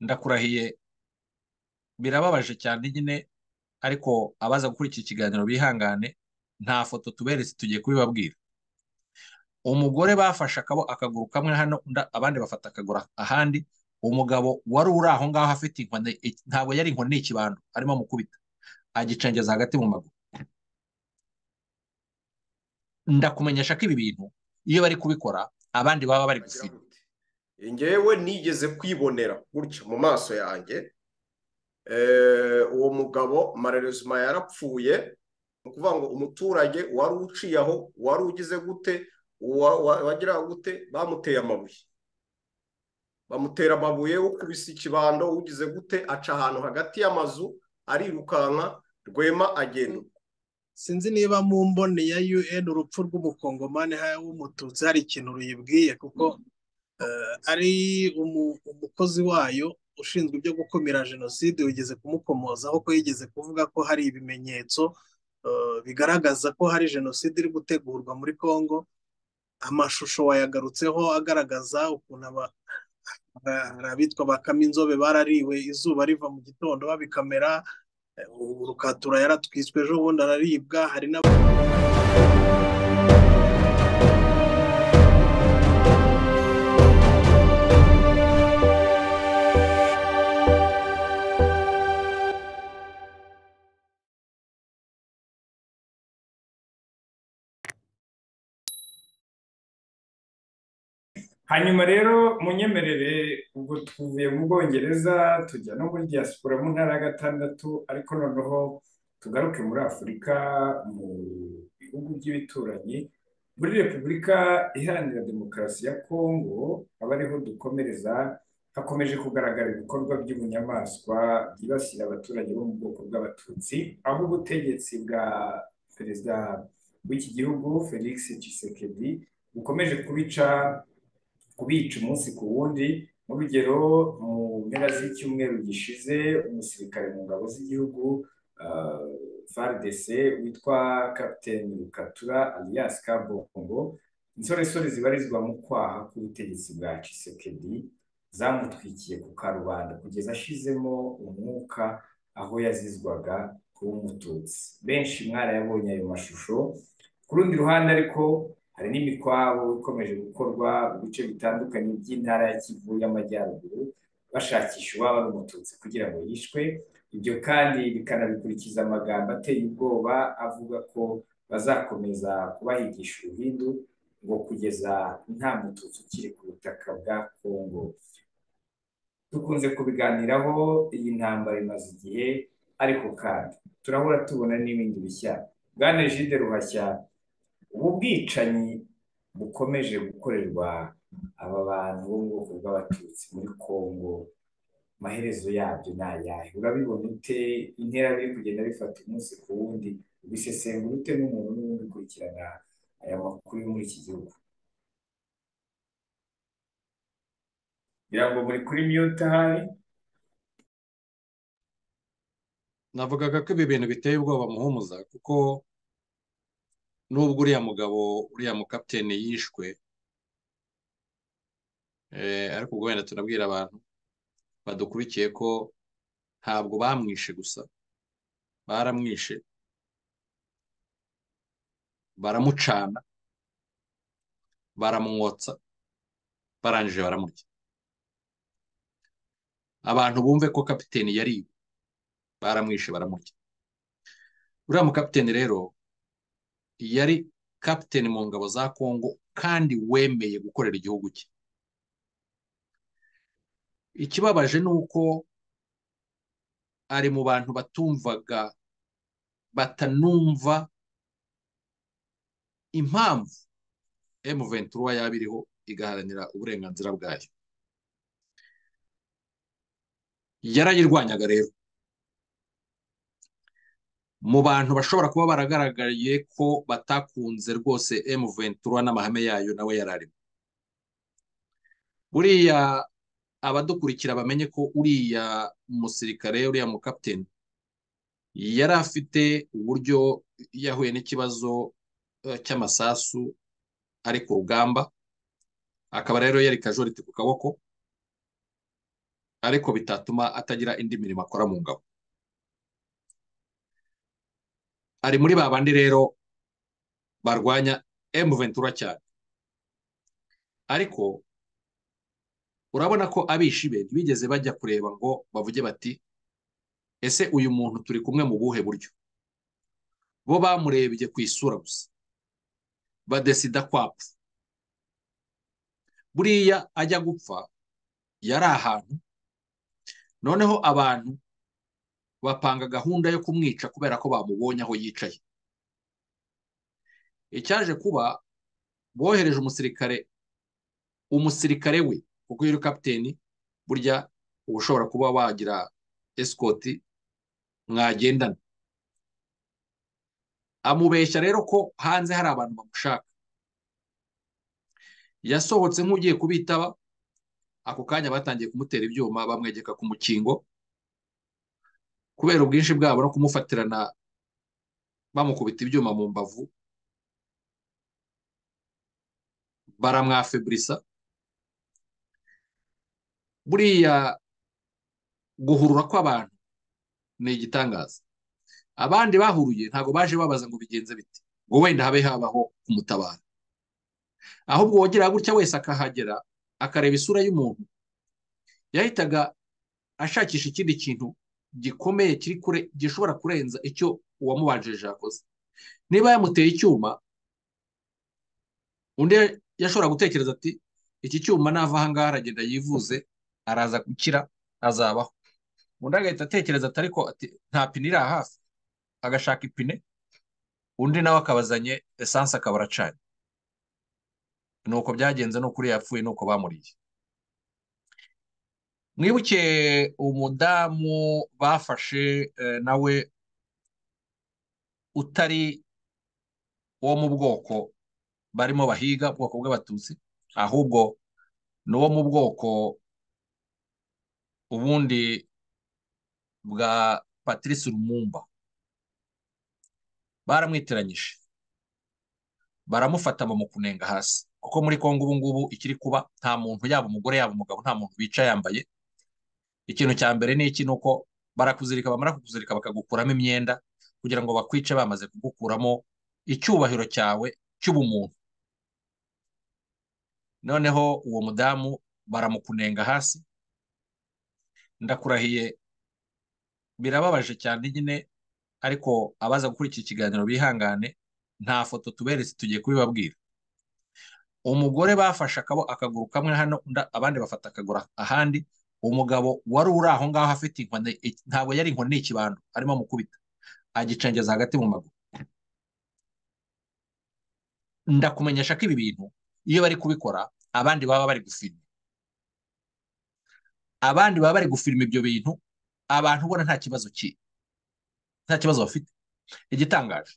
ndakurahiye. Birababaje cyane nyine ariko abaza gukurikira ikiganiro bihangane nta foto tuberetse tugiye kubibabwira. Umugore bafashe akaguru kamwe hano abandi bafata akaguru ahandi. Umugabo wari uri aho ngaho afite inkoni ntabwo yari inkoni n'ikibando arimo amukubita. Agicengeza hagati mu maguru. Ndakumenyesha ko ibi bintu iyo bari kubikora abandi baba bari gusiba. Ngewe nigeze kwibonera gutya mu maso yanjye uwo mugabo marerezima yarapfuye ni ukuvuga ngo umuturage wari uciye aho wari ugize gute wagira gute bamuteye amabuye. Bamutera amabuye ukubise ikibando ugize gute aca ahantu hagati y'amazu arirukanka rwema agenda. Sinzi niba mu mboni ya UN urupfu rw'umukongomani w'umututsi hari ikintu ruyibwiye kuko ari umukozi wayo ushinzwe ibyo gukumira jenoside wigeze kumukomozaho ko yigeze kuvuga ko hari ibimenyetso bigaragaza ko hari jenoside iri gutegurwa muri congo. Amashusho wayagarutseho agaragaza ukuntu abitwa bakama inzobe barariwe izuba riva mu gitondo babikamera urukatura yaratwiswe ejo bundi araribwa hari hanyuma rero munyemerere ubwo tuvuye mu bwongereza tujya no muri diaspora mu ntara ya gatandatu ariko noneho tugaruke muri afurika mu bihugu by'ibituranyi muri repubulika iharanira demokarasi ya kongo aba ariho dukomereza hakomeje kugaragara ibikorwa by'ubunyamaswa byibasira abaturage bo mu bwoko bw'abatutsi aho ubutegetsi bwa perezida w'iki gihugu felix tshisekedi bukomeje kubica kubica umunsi ku wundi. Nk'urugero mu mpera z'icyumweru gishize umusirikare mu ngabo z'igihugu FARDC witwa kapiteni Rukatura alias Kabongo insoresore zibarizwa mu kwaha k'ubutegetsi bwa Tshisekedi zamutwikiye ku karubanda kugeza ashizemo umwuka aho yazizwaga kuba umututsi benshi mwarayabonye ayo mashusho. Ku rundi ruhande ariko hari n'imikwabo ikomeje gukorwa mu bice bitandukanye by'intara ya Kivu y'Amajyaruguru bashakisha uwaba ari umututsi kugira ngo yishwe. Ibyo kandi bikanabikurikiza amagambo ateye ubwoba avuga ko bazakomeza kubahigisha uruhindu ngo kugeza nta mututsi ukiri ku butaka bwa Kongo dukunze kubiganiraho iyi ntambara imaze igihe ariko kandi turahora tubona n'ibindi bishya. Bwana Egide Ruhashya ubu bwicanyi bukomeje gukorerwa aba bantu bo mu bwoko bw'abatutsi muri congo amaherezo yabyo ni ayahe? Urabibona ute? Intera biri kugenda bifata umunsi ku wundi ubisesengura ute n'umuntu n'ubundi ukurikirana aya makuru yo muri iki gihugu? Kugira ngo muri kuri mute ahari. Navugaga ko ibi bintu biteye ubwoba muhumuza kuko nubwo uriya mugabo uriya mukapiteni yishwe ariko ubwo wenda tunabwira abantu badukurikiye ko ntabwo bamwishe gusa baramwishe baramucana baramwotsa barangije baramurya. Abantu bumve ko kapiteni yariwe baramwishe baramurya. Uriya mukapiteni rero yari kapiteni mu ngabo za kongo kandi wemeye gukorera igihugu cye. Ikibabaje ni uko ari mu bantu batumvaga batanumva impamvu emuventura yaba iriho igaharanira uburenganzira bwayo. Yarayirwanyaga rero. Mu bantu bashobora kuba baragaragaye ko batakunze rwose emuventura n'amahame yayo nawe yari arimo buriya abadukurikira bamenye ko uriya musirikare uriya mukapiteni yari afite uburyo yahuye n'ikibazo cy'amasasu ari ku rugamba akaba rero yari kajoriti ku kaboko ariko bitatuma atagira indi mirimo akora mu ngabo. Ari muri ba bandi rero barwanya M23 cyane. Ariko urabona ko abishi be ntibigeze bajya kureba ngo bavuge bati ese uyu muntu turi kumwe mu buhe buryo? Bo bamurebye ku isura gusa. Badesida kwapfa. Buriya ajya gupfa yari ahantu. Noneho abantu bapanga gahunda yo kumwica kubera ko bamubonye aho yicaye. Icyaje kuba bohereje umusirikare umusirikare we kuko iyo uri kapiteni burya uba ushobora kuba wagira esikoti mwagendana. Amubeshya rero ko hanze hari abantu bamushaka. Yasohotse nk'ugiye kubitaba ako kanya batangiye kumutera ibyuma bamwegeka ku mukingo kubera ubwinshi bwabo no kumufatirana bamukubita ibyuma mu mbavu baramwafeburisa. Buriya guhurura kw'abantu ni igitangaza. Abandi bahuruye ntabwo baje babaza ngo bigenze bite? Ngo wenda habe habaho kumutabara. Ahubwo wogera gutya wese akahagera akareba isura y'umuntu yahitaga ashakisha ikindi kintu gikomeye kiri kure gishobora kurenza icyo uwamubanjirije yakoze. Niba yamuteye icyuma undi yashobora gutekereza ati iki cyuma nava aha ngaha aragenda yivuze araza gukira azabaho. Undi agahita atekereza ati ariko nta pine iri hafi. Agashaka ipine undi nawe akabazanye esanse akaba aracanye. Ni uko byagenze nuko uriya yapfuye ni uko bamuriye. Mwibuke umudamu bafashe nawe utari uwo mu bwoko barimo bahiga ubwoko bw'abatutsi ahubwo ni uwo mu bwoko ubundi bwa patrice lumumba baramwiteranyije baramufata mu kunenga hasi kuko muri kongo ubu ngubu ikiri kuba nta muntu yaba umugore yaba umugabo nta muntu wica yambaye ikintu cya mbere ni iki? Ni uko barakuzirika bamara kukuzirika bakagukuramo imyenda kugira ngo bakwice bamaze kugukuramo icyubahiro cyawe cy'ubumuntu. Noneho uwo mudamu baramukunenga hasi. Ndakurahiye. Birababaje cyane nyine ariko abaza gukurikira ikiganiro bihangane nta foto tuberetse tugiye kubibabwira. Umugore bafashe akaguru kamwe hano abandi bafata akaguru ahandi umugabo wari uri aho ngaho afite inkoni ntabwo yari inkoni y'ikibando arimo amukubita. Agicengeza hagati mu maguru. Ndakumenyesha ko ibi bintu iyo bari kubikora abandi baba bari gufilima abandi baba bari gufilima ibyo bintu abantu ubona nta kibazo ki nta kibazo bafite. Igitangaje.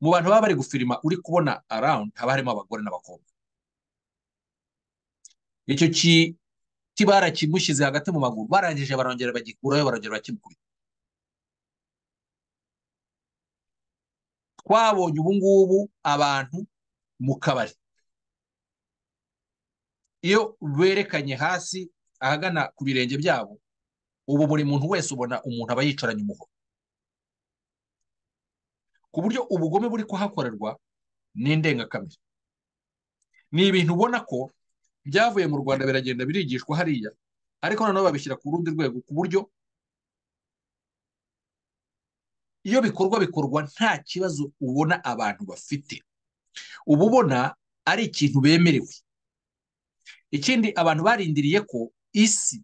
Mu bantu baba bari gufilima uri kubona arawundi haba harimo abagore n'abakobwa. Icyo barakimushyize hagati mu maguru. Barangije barongera bagikurayo barongera bakimukubita twabonye ubu ngubu abantu mu kabari. Iyo berekanye hasi ahagana ku birenge byabo ubu buri muntu wese ubona umuntu aba yicaranye umuhoro. Ku buryo ubugome buri kuhakorerwa ni indengakamere ni ibintu ubona ko byavuye mu rwanda biragenda birigishwa hariya. Ariko noneho babishyira ku rundi rwego ku buryo iyo bikorwa bikorwa nta kibazo ubona abantu bafite. Uba ubona ari ikintu bemerewe. Ikindi abantu barindiriye ko isi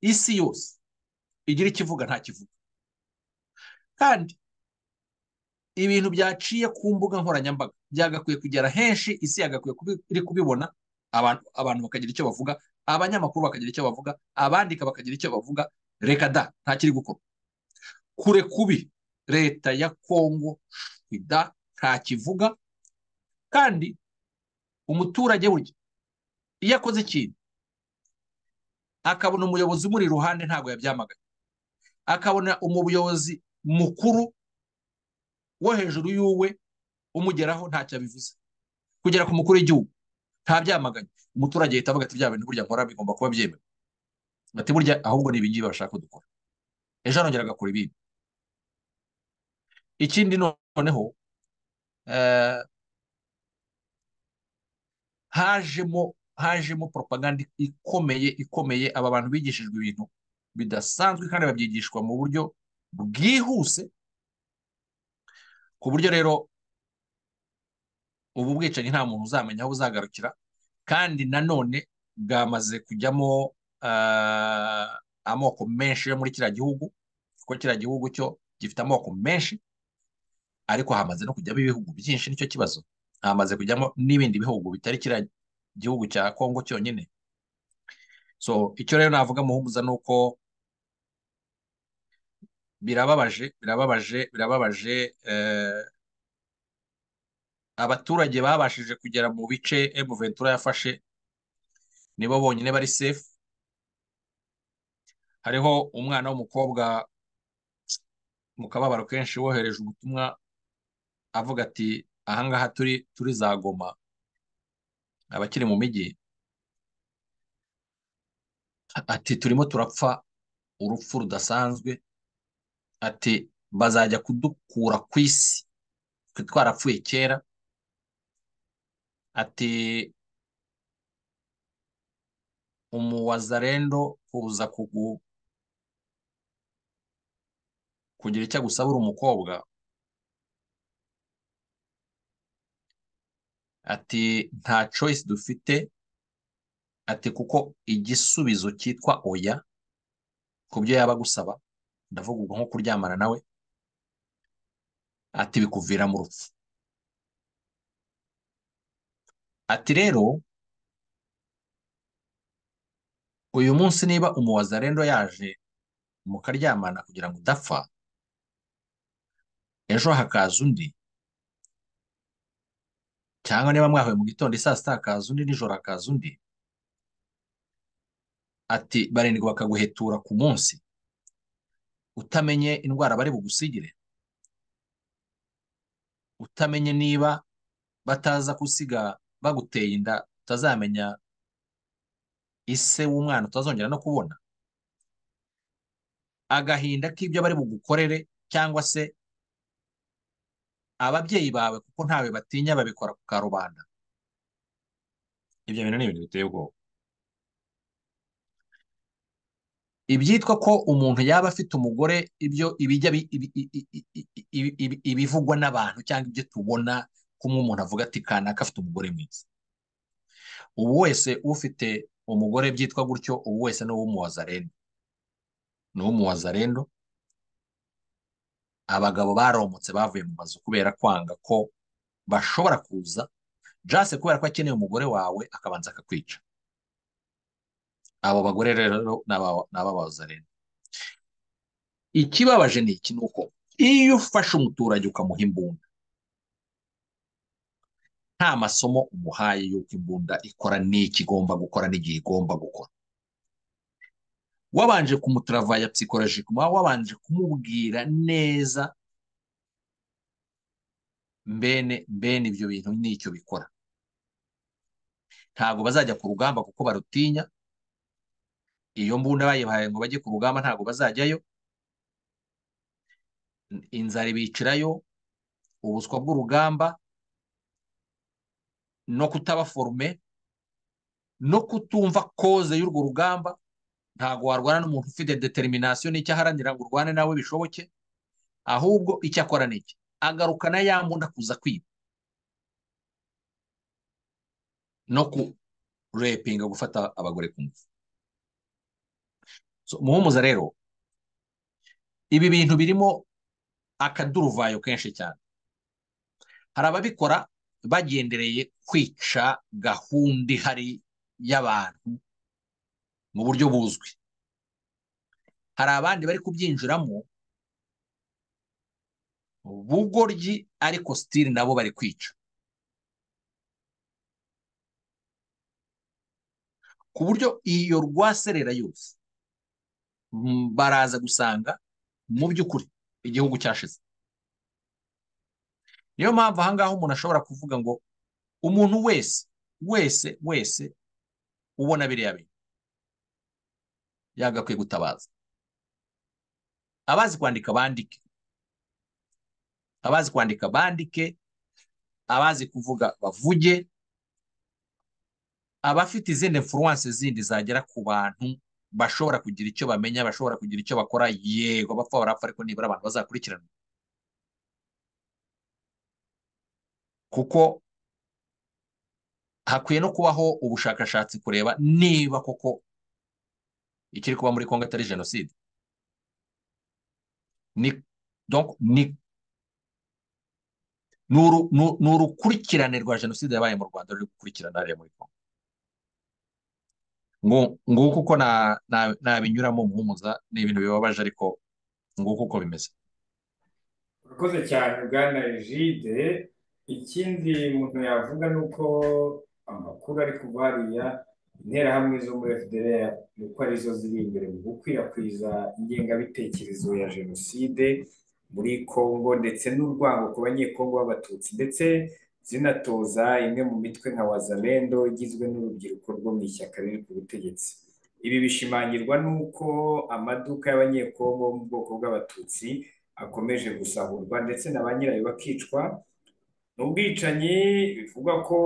isi yose igira ikivuga nta kivuga. Kandi ibintu byaciye ku mbuga nkoranyambaga. Byagakwiye kugera henshi isi yagakwiye iri kubibona abantu bakagira icyo bavuga abanyamakuru bakagira icyo bavuga abandika bakagira icyo bavuga. Reka da nta kiri gukorwa kure kubi leta ya kongo da nta kivuga. Kandi umuturage burya iyo akoze ikintu akabona umuyobozi umuri iruhande ntabwo yabyamaganye akabona umuyobozi mukuru wo hejuru y'uwe umugeraho ntacyo abivuze. Kugera ku mukuru w'igihugu. Nta byamaganye. Umuturage ahita avuga ati bya bintu burya nkora bigomba kuba byemewe. Bati burya ahubwo ni ibingibi bashaka ko dukora ejo arongera agakora ibindi. Ikindi noneho eh, hajemo hajemo propaganda ikomeye ikomeye. Aba bantu bigishijwe ibintu bidasanzwe kandi babyigishwa mu buryo bwihuse. Ku buryo rero ubu bwicanyi nta muntu uzamenya aho buzagarukira. Kandi nanone bwamaze kujyamo ah, amoko menshi yo muri kiriya gihugu kuko kiriya gihugu cyo gifite amoko menshi ariko hamaze no kujyamo ibihugu byinshi ni cyo kibazo. Hamaze kujyamo n'ibindi bihugu bitari kiriya gihugu cya Kongo cyonyine. So icyo rero navuga muhumuza ni uko birababaje birababaje birababaje eh, abaturage babashije kugera mu bice M Ventura yafashe nibo bonyine bari safe. Hariho umwana w'umukobwa mu kababaro kenshi wohereje ubutumwa avuga ati ahangaha turi turi za Goma abakiri mu mijyi. Ati turimo turapfa urupfu rudasanzwe. Ati bazajya kudukura ku isi twe twarapfuye kera ati umuwazarendo kuza kugu kugira icyo agusabura umukobwa. Ati nta choice dufite. Ati kuko igisubizo cyitwa oya ku byo yaba agusaba ndavuga ubwo nko kuryamana nawe. Ati bikuvira mu ati rero uyu munsi niba umuwazarendo yaje mukaryamana kugira ngo udapfa ejo hakaza undi? Cyangwa niba mwahuye mu gitondo isaa sita hakaza undi nijoro hakaza undi? Ati barindwi bakaguhetura ku munsi. Utamenye indwara bari bugusigire? Utamenye niba bataza gusiga baguteye inda utazamenya ise w'umwana utazongera no kubona. Agahinda k'ibyo bari bugukorere cyangwa se ababyeyi bawe kuko ntawe batinya babikora ku karubanda. Ibyo bintu ni ibintu biteye ubwoba. Ibyitwa ko umuntu yaba afite umugore ibyo ibijya ibivugwa n'abantu cyangwa ibyo tubona kumwe umuntu avuga ati kanaka afite umugore mwiza? Ubu wese ufite umugore byitwa gutyo ubu wese ni uw'umuwazarendo ni uw'umuwazarendo abagabo baromotse bavuye mu mazu kubera kwanga ko bashobora kuza jase kubera ko akeneye umugore wawe akabanza akakwica. Abo bagore rero ni aba- ni ab'abazarendo ikibabaje ni iki? Ni uko iyo ufashe umuturage ukamuha imbunda nta masomo umuhaye y'uko imbunda ikora n'iki igomba gukora n'igihe igomba gukora. Wabanje kumuturavaya psikologikuma wabanje kumubwira neza mbene mbene ibyo bintu n'icyo bikora. Ntabwo bazajya ku rugamba kuko barutinya. Iyo mbunda bayibahaye ngo bajye ku rugamba ntabwo bazajyayo. Inzara ibicirayo ubuswa bw'urugamba no kutaba forume no kutumva koze y'urwo rugamba ntabwo warwana n'umuntu ufite determination n'icyo aharanira ngo urwane nawe bishoboke ahubwo icyo akora ni iki? Agarukana ya mbunda kuza kwiba. No kurepinga gufata abagore ku ngufu. Muhumuza rero ibi bintu birimo akaduruvayo kenshi cyane. Hari ababikora bagendereye kwica gahunda ihari y'abantu mu buryo buzwi. Hari abandi bari kubyinjiramo bugoryi ariko sitiri nabo bari kwica. Ku buryo iyo rwaserera yose baraza gusanga mu by'ukuri igihugu cyashize. Niyo mpamvu ahangaha umuntu ashobora kuvuga ngo umuntu wese wese wese ubona biriya bintu. Yagakwiye gutabaza. Abazi kwandika bandike. Abazi kwandika bandike abazi kuvuga bavuge abafite izindi influence zindi zagera ku bantu bashobora kugira icyo bamenya bashobora kugira icyo bakora yego bapfa barapfa ariko nibura abantu bazakurikirana. Kuko hakwiye no kubaho ubushakashatsi kureba niba koko ikiri kuba muri kongo atari jenoside. Ni urukurikirane rwa jenoside yabaye mu rwanda ruri gukurikirana hariya muri kongo nguko uko nabinyuramo muhumuza ni ibintu bibabaje ariko nguko uko bimeze. Urakoze cyane bwana egide. Ikindi umuntu yavuga ni uko amakuru ari kuva hariya interahamwe zo muri fdr ni uko ari zo ziri imbere mu gukwirakwiza ingengabitekerezo ya jenoside muri congo ndetse n'urwango ku banyekongo b'abatutsi. Ndetse zinatoza imwe mu mitwe nka wazalendo igizwe n'urubyiruko rwo mu ishyaka riri ku butegetsi. Ibi bishimangirwa n'uko amaduka y'abanyekongo mu bwoko bw'abatutsi akomeje gusahurwa ndetse na ba nyirayo bakicwa n'ubwicanyi bivugwa ko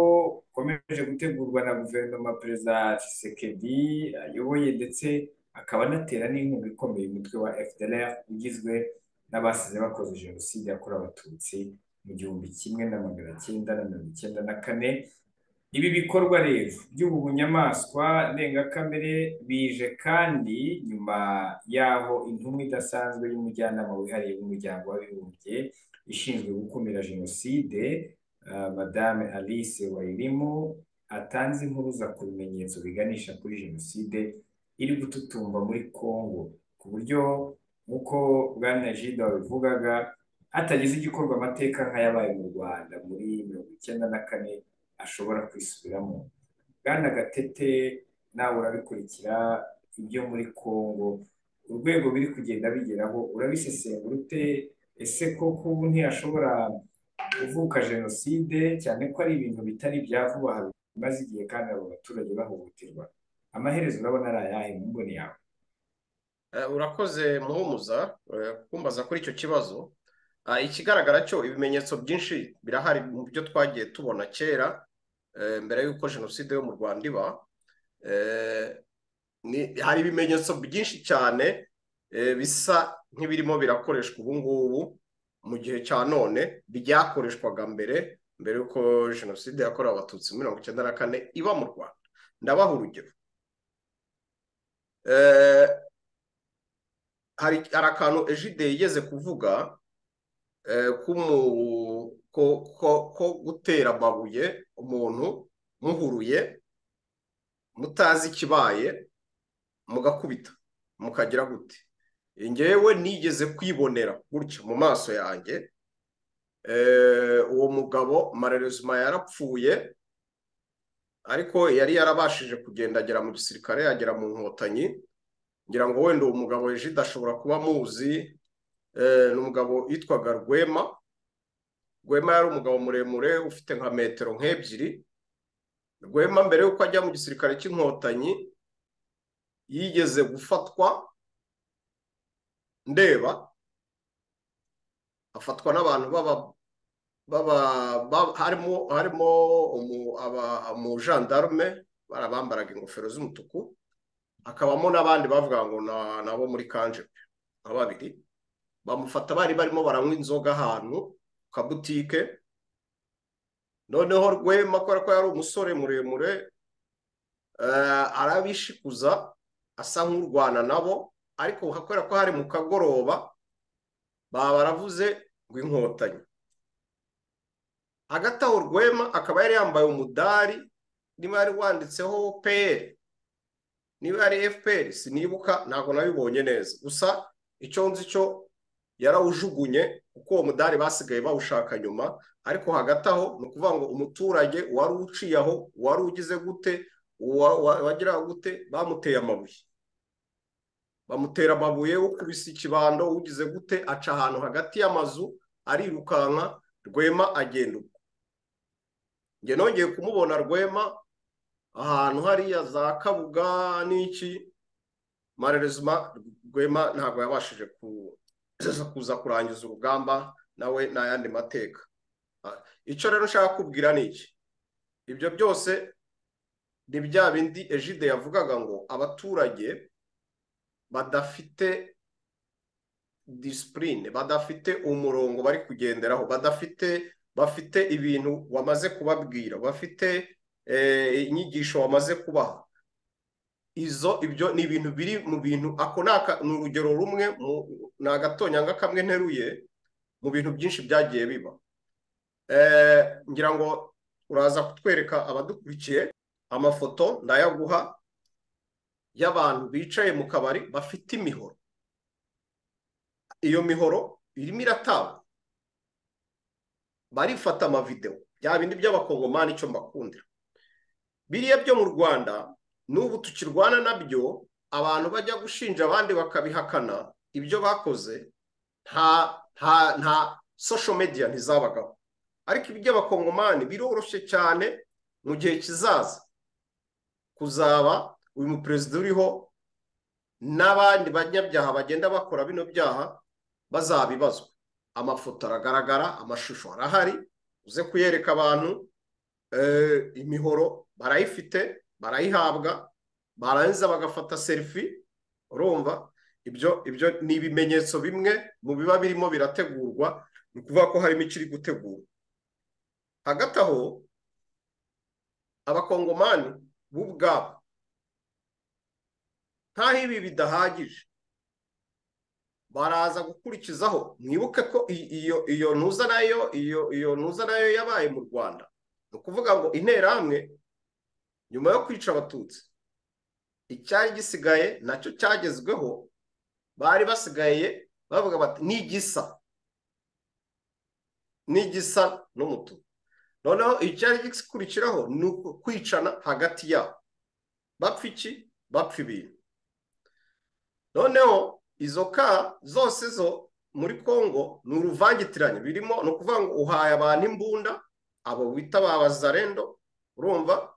bukomeje gutegurwa na guverinoma perezida Tshisekedi ayoboye ndetse akaba anatera n'inkunga ikomeye umutwe wa FDLR ugizwe n'abasize bakoze jenoside yakorewe abatutsi mu gihumbi kimwe na magana cyenda na mirongo icyenda na kane. Ibi bikorwa rero by'ubu bunyamaswa ndengakamere bije kandi nyuma y'aho intumwa idasanzwe y'umujyanama wihariye w'umuryango w'abibumbye ishinzwe gukumira jenoside madame alice wayirimo atanze impuruza ku bimenyetso biganisha kuri jenoside iri gututumba muri congo. Ku buryo nk'uko bwana jide wabivugaga hatagize igikorwa amateka nk'ayabaye mu rwanda muri mirongo icyenda na kane ashobora kwisubiramo. Bwana gatete nawe urabikurikira ibyo muri congo. Urwego biri kugenda bigeraho urabisesengura ute? Ese koko ubu ntiyashobora kuvuka jenoside cyane ko ari ibintu bitari ibya vuba bimaze igihe kandi abo baturage bahohoterwa amaherezo urabona ari ayahe? Mu mboni yawe urakoze muhumuza kumbaza kuri icyo kibazo. Ikigaragara cyo ibimenyetso byinshi birahari mu byo twagiye tubona kera mbere y'uko jenoside yo mu rwanda iba. Hari ibimenyetso byinshi cyane bisa nk'ibirimo birakoreshwa ubu ngubu mu gihe cya none byakoreshwaga mbere mbere y'uko jenoside yakorewe abatutsi mirongo icyenda na kane iba mu rwanda. Ndabaha urugero. Hari akantu ejide yigeze kuvuga ko gutera amabuye umuntu muhuruye mutazi ikibaye mugakubita mukagira gute. Ngewe nigeze kwibonera gutya mu maso yanjye uwo mugabo marerezima yarapfuye ariko yari yarabashije kugenda agera mu gisirikare yagera mu nkotanyi. Ngira ngo wenda uwo mugabo ejide ashobora kuba amuzi ni umugabo witwaga rwema. Rwema yari umugabo muremure ufite nka metero nk'ebyiri. Rwema mbere y'uko ajya mu gisirikare cy'inkotanyi yigeze gufatwa ndeba afatwa n'abantu baba harimo harimo umujandarume barabambaraga ingofero z'umutuku hakabamo n'abandi bavuga ngo nabo muri kanjepe nka babiri bamufata bari barimo baranywa inzoga ahantu ku kabutike noneho rwema kubera ko yari umusore muremure arabishikuza asa nk'urwana nabo ariko kubera ko hari mu kagoroba baba baravuze ngo inkotanyi. Hagati aho rwema akaba yari yambaye umudari niba yari wanditseho peyeri niba yari fpr sinibuka ntabwo nabibonye neza. Gusa icyo nzi cyo yarawujugunye kuko uwo mudari basigaye bawushaka nyuma. Ariko hagati aho ni ukuvuga ngo umuturage wari uciye aho wari ugize gute wagira gute bamuteye amabuye. Bamutera amabuye ukubise ikibando ugize gute aca ahantu hagati y'amazu arirukanka rwema agenda ubwo njye nongeye kumubona rwema ahantu hariya za kabuga n'iki? Marerezima rwema ntabwo yabashije kuza kurangiza urugamba nawe ni ayandi mateka icyo rero nshaka kubwira ni iki? Ibyo byose ni bya bindi ejide yavugaga ngo abaturage badafite disipurine badafite umurongo bari kugenderaho badafite bafite ibintu wamaze kubabwira bafite inyigisho wamaze kubaha. Izo ibyo ni ibintu biri mu bintu ako ni urugero rumwe ni agatonyanga kamwe nteruye mu bintu byinshi byagiye biba. Ngira ngo uraza kutwereka abadukurikiye amafoto ndayaguha y'abantu bicaye mu kabari bafite imihoro. Iyo mihoro irimo iratangwa barifata amavidewo bya bindi by'abakongomani icyo mbakundira. Biriya byo mu rwanda n'ubu tukirwana na byo abantu bajya gushinja abandi bakabihakana ibyo bakoze nta nta nta sosho mediya ntizabagaho. Ariko iby'abakongomani biroroshye cyane mu gihe kizaza. Kuzaba uyu muperezida uriho n'abandi banyabyaha bagenda bakora bino byaha bazabibazwa. Amafoto aragaragara amashusho arahari uze kuyereka abantu imihoro barayifite barayihabwa barangiza bagafata serifi urumva? Ibyo ibyo ni ibimenyetso bimwe mu biba birimo birategurwa ni ukuvuga ko harimo ikiri gutegurwa. Hagati aho abakongomani bo ubwabo nk'aho ibi bidahagije. Baraza gukurikizaho. Mwibuke ko iyo iyo ntuza na yo iyo iyo ntuza na yo yabaye mu rwanda. Ni ukuvuga ngo interahamwe nyuma yo kwica abatutsi icyari gisigaye na cyo cyagezweho bari basigaye bavuga bati n'igisa n'igisa n'umutuku. Noneho icyari gikurikiraho ni kwicana hagati yabo. Bapfa iki? Bapfa ibintu. Noneho izo ka zose zo muri congo ni uruvangitiranye birimo ni ukuvuga ngo uhaye abantu imbunda abo wita ba bazarendo urumva?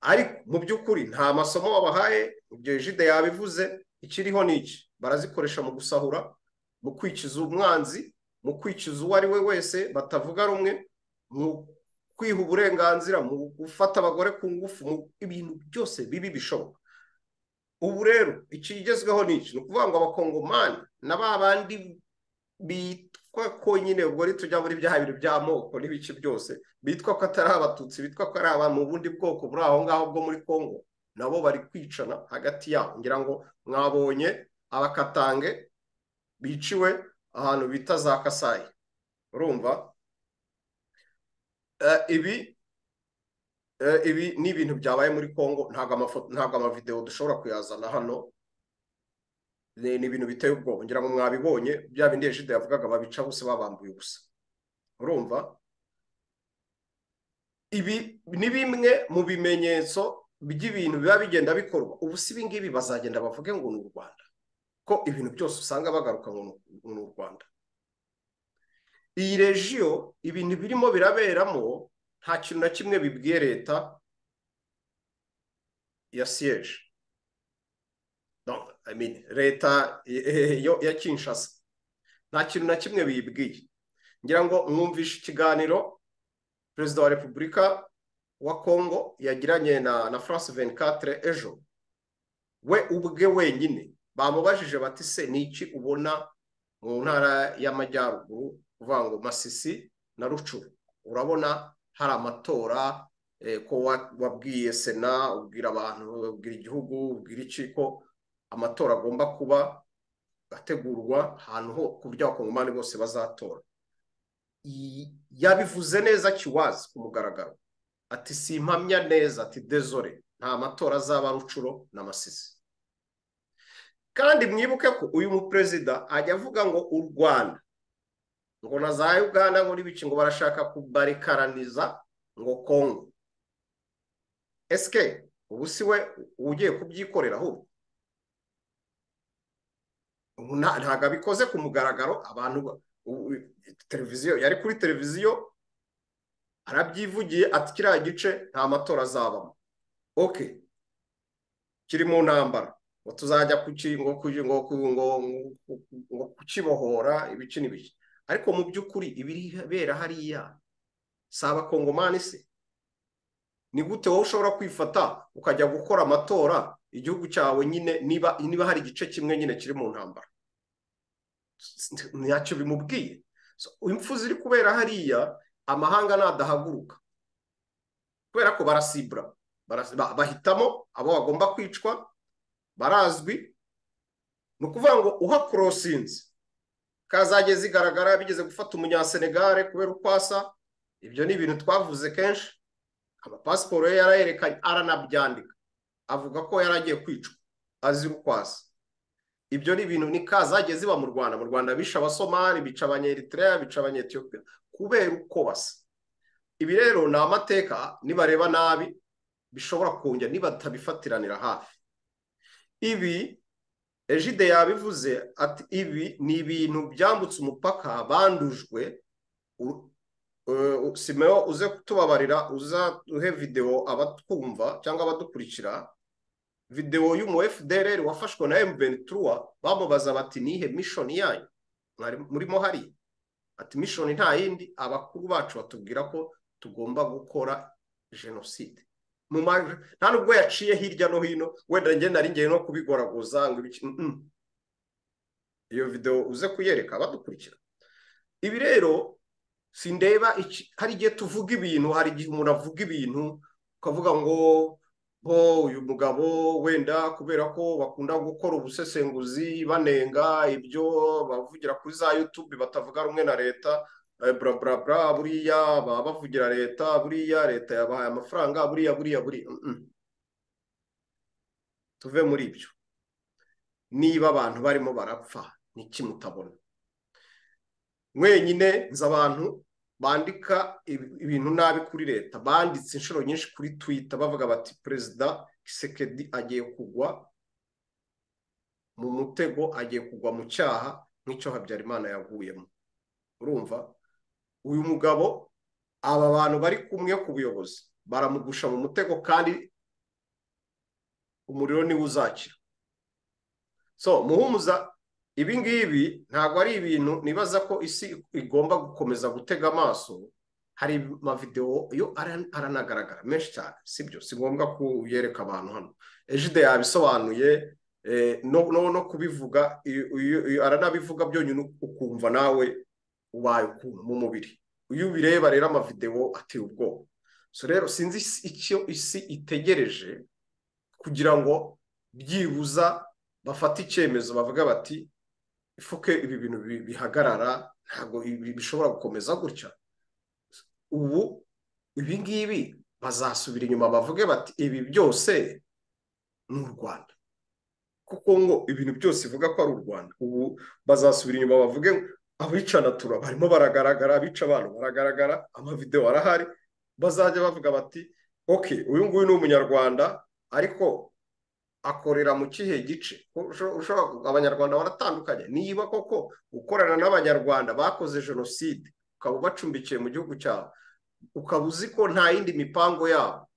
Ariko mu by'ukuri nta masomo wabahaye ibyo jide yabivuze ikiriho ni iki? Barazikoresha mu gusahura mu kwikiza umwanzi mu kwikiza uwo ari we wese batavuga rumwe mu kwiha uburenganzira mu gufata abagore ku ngufu ibintu byose bibi bishoboka. Ubu rero ikigezweho ni iki? Ni ukuvuga ngo abakongomani na ba bandi bitwa ko nyine ubwo tujya muri bya bintu by'amoko n'ibiki byose bitwa ko atari abatutsi bitwa ko ari abantu mu bundi bwoko buri aho ngaho bwo muri congo nabo bari kwicana hagati yabo ngira ngo mwabonye abakatange biciwe ahantu bita za kasayi urumva? Ibi ibi ni ibintu byabaye muri congo. Ntabwo amavidewo dushobora kuyazana hano. Ni ibintu biteye ubwoba. Ngira ngo mwabibonye bya bindi jide yavugaga babica bose babambuye ubusa. Urumva? Ibi ni bimwe mu bimenyetso by'ibintu biba bigenda bikorwa. Ubu si ibingibi bazagenda bavuge ngo ni u rwanda. Ko ibintu byose usanga bagaruka ngo ni u rwanda. Iyi regiyo ibintu birimo biraberamo nta kintu na kimwe bibwiye leta ya siyeje leta ya kinshasa. Nta kintu na kimwe biyibwiye ngira ngo mwumvishe ikiganiro perezida wa repubulika wa congo yagiranye na na france venkatire ejo. We ubwe wenyine bamubajije bati se ni iki ubona mu ntara y'amajyaruguru? Uvuga ngo masisi na rucuru. Urabona hari amatora ko wabwiye sena ubwira abantu ubwira igihugu ubwira iki ko amatora agomba kuba ategurwa ahantu ho ku buryo abakongomani bose bazatora. Yabivuze neza kiwazi ku mugaragaro. Ati si impamya neza ati dezore nta matora azaba rucuro n'amasisi kandi mwibuke ko uyu muperezida ajya avuga ngo u rwanda ngo na za uganda ngo n'ibice ngo barashaka kubarikaraniza ngo kongo. Esike ubu si we ugiye kubyikorera ahubwo ntabwo abikoze ku mugaragaro abantu televiziyo yari kuri televiziyo arabyivugiye ati kiriya gice nta matora azabamo. Oke kiri mu ntambara. Ngo tuzajya ngo kukibohora ibice n'ibiki ariko mu by'ukuri ibibera hariya si abakongomani se? Ni gute wowe ushobora kwifata ukajya gukora amatora igihugu cyawe nyine niba niba hari igice kimwe nyine kiri mu ntambara? Ntacyo bimubwiye. Impfu ziri kubera hariya amahanga nadahaguruka. Kubera ko barasibura bahitamo abo bagomba kwicwa barazwi. Ni ukuvuga ngo uhakorosinze kazajya zigaragara bigeze gufata umunyasenegare kubera uko asa ibyo ni ibintu twavuze kenshi. Amapasiporo ye yarayerekanye aranabyandika avuga ko yari agiye kwicwa azira uko asa. Ibyo ni ibintu ni kazajya ziba mu rwanda. Mu rwanda bisha abasomali bica abanyeritrea bica abanyetiyopiya kubera uko basa. Ibi rero ni amateka nibareba nabi bishobora kongera nibatabifatiranira hafi. Ibi ejide yabivuze ati ibi ni ibintu byambutse umupaka bandujwe. Simeo uze kutubabarira uza uhe videwo abatwumva cyangwa abadukurikira. Videwo y'umu fdr wafashwe na M23 bamubaza bati nihe mishoni yanyu? Murimo hari? Ati mishoni nta yindi. Abakuru bacu batubwira ko tugomba gukora jenoside nta nubwo yaciye hirya no hino wenda njye nari no kubigoragoza ngo ibiki iyo videwo uze kuyereka abadukurikira ibi rero sindeba hari igihe tuvuga ibintu hari igihe umuntu avuga ibintu ukavuga ngo ho uyu mugabo wenda kubera ko bakunda gukora ubusesenguzi banenga ibyo bavugira kuri za yutube batavuga rumwe na leta. Bura buriya baba bavugira leta buriya leta yabahaye amafaranga buriya buriya buriya. Tuve muri ibyo. Niba abantu barimo barapfa niki mutabona? Mwenyine nzi abantu bandika ibintu nabi kuri leta. Banditse inshuro nyinshi kuri twita bavuga bati perezida kisekedi agiye kugwa mu mutego agiye kugwa mu cyaha nk'icyo habyarimana yaguyemo. Urumva? Uyu mugabo aba bantu bari kumwe ku buyobozi. Baramugusha mu mutego kandi umuriro ni we uzakira. So muhumuza ibi ngibi ntabwo ari ibintu nibaza ko isi igomba gukomeza gutega amaso. Hari amavidewo yo aranagaragara menshi cyane sibyo si ngombwa kuyereka abantu hano. Ejide yabisobanuye no kubivuga aranabivuga byonyine ukumva nawe ubaye ukuntu mu mubiri. Iyo ubireba rero amavidewo ateye ubwoba. So rero sinzi icyo isi itegereje kugira ngo byibuza bafate icyemezo bavuga bati ifuke ibi bintu bihagarara ntabwo bishobora gukomeza gutya. Ubu ibi ngibi bazasubira inyuma bavuge bati ibi byose ni u rwanda. Kuko ngo ibintu byose ivuga ko ari u rwanda. Ubu bazasubira inyuma bavuge abicana tura barimo baragaragara abica abantu baragaragara amavidewo arahari bazajya bavuga bati oke uyu nguyu ni umunyarwanda ariko akorera mu kihe gice? Abanyarwanda baratandukanye. Niba koko ukorana n'abanyarwanda bakoze jenoside ukaba ubacumbikiye mu gihugu cyawe ukaba uzi ko nta yindi mipango yabo.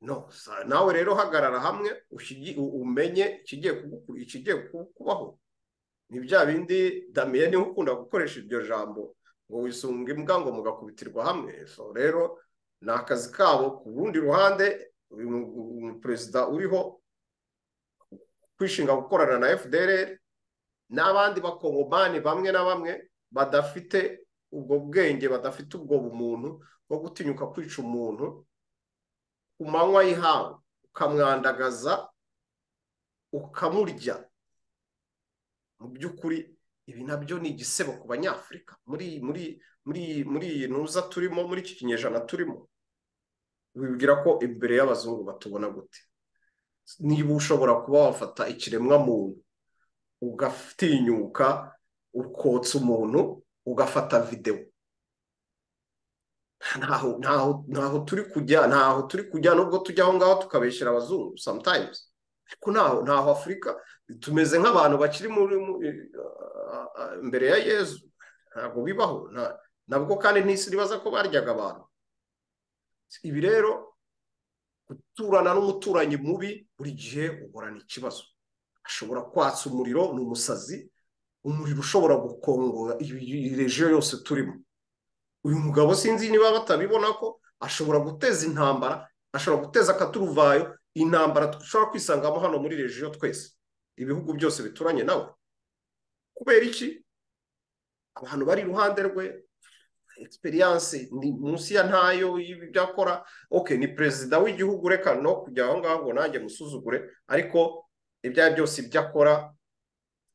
No nawe rero hagarara hamwe umenye ikigiye kubaho ni bya bindi damiye ni we ukunda gukoresha iryo jambo. Ngo wisunga imbwa ngo mugakubitirwa hamwe. So rero ni akazi kabo. Ku rundi ruhande uyu perezida uriho kwishinga gukorana na fdr n'abandi bakongomani bamwe na bamwe badafite ubwo bwenge badafite ubwo bumuntu bwo gutinyuka kwica umuntu ku manywa y'ihangu ukamwandagaza ukamurya. Mu by'ukuri ibi na byo ni igisebo ku banyafurika. Muri muri muri muri iyi ntuza turimo muri iki kinyejana turimo wibwira ko imbere y'abazungu batubona gute. Niba ushobora kuba wafata ikiremwamuntu ugatinyuka ukotsa umuntu ugafata videwo ntaho turi kujya ntaho turi kujya nubwo tujya aho ngaho tukabeshyira abazungu sometimes. Ariko ntaho afurika tumeze nk'abantu bakiri muri mbere ya yezu ntabwo bibaho. Nabwo kandi n'isi ribaza ko baryaga abantu. Ibi rero guturana n'umuturanyi mubi buri gihe uhorana ikibazo. Ashobora kwatsa umuriro ni umusazi. Umuriro ushobora gukongora iyi yose turimo. Uyu mugabo sinzi niba batabibona ko ashobora guteza intambara ashobora guteza akaturuvayo intambara dushobora kwisangamo hano muri regiyo twese. Ibihugu byose bituranye nawe kubera iki? Abantu bari iruhande rwe egisperiyanse ni munsi ya ntayo y'ibyo akora. Oke ni perezida w'igihugu reka no kujya aho ngaho ngo nanjye musuzugure ariko ibyo ari byose ibyo akora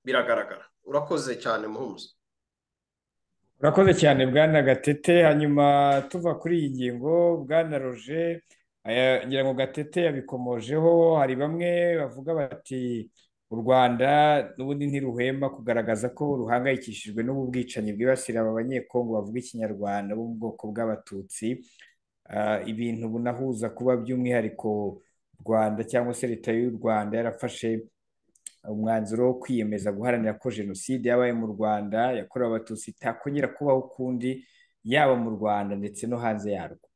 biragaragara. Urakoze cyane muhumuzi urakoze cyane bwana gatete. Hanyuma tuva kuri iyi ngingo bwana roje ngira ngo gatete yabikomojeho hari bamwe bavuga bati u rwanda n'ubundi ntiruhema kugaragaza ko ruhangayikishijwe n'ubu bwicanyi bwibasira aba banyekongo bavuga ikinyarwanda bo mu bwoko bw'abatutsi. Ibintu bunahuza kuba by'umwihariko u rwanda cyangwa se leta y'u rwanda yarafashe umwanzuro wo kwiyemeza guharanira ko jenoside yabaye mu rwanda yakorewe abatutsi itakongera kubaho ukundi yaba mu rwanda ndetse no hanze yarwo.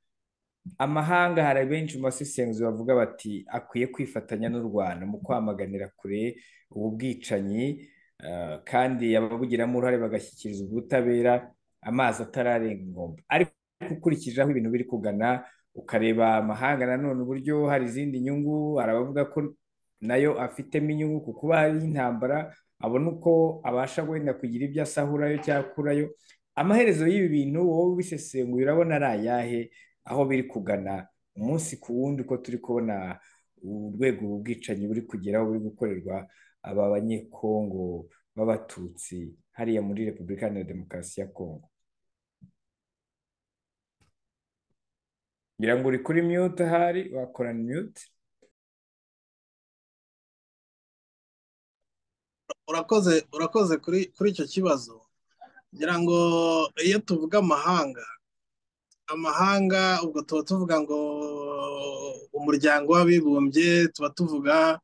Amahanga hari benshi mu basesenguzi bavuga bati akwiye kwifatanya n'u rwanda mu kwamaganira kure ubu bwicanyi. Kandi ababugiramo uruhare bagashyikiriza ubutabera amazi atararenga inkombe ariko ukurikije aho ibintu biri kugana ukareba amahanga nanone uburyo hari izindi nyungu hari abavuga ko na yo afitemo inyungu ku kuba hari intambara abona uko abasha wenda kugira ibyo asahurayo cyangwa akurayo. Amaherezo y'ibi bintu wowe ubisesenguye urabona ari ayahe? Aho biri kugana umunsi ku wundi uko turi kubona urwego ubu bwicanyi buri kugeraho buri gukorerwa aba banyekongo b'abatutsi hariya muri repubulika iharanira demokarasi ya kongo. Ngira ngo uri kuri mute ahari wakorana mute. Urakoze urakoze kuri kuri icyo kibazo. Ngira ngo iyo tuvuga amahanga amahanga ubwo tuba tuvuga ngo umuryango w'abibumbye tuba tuvuga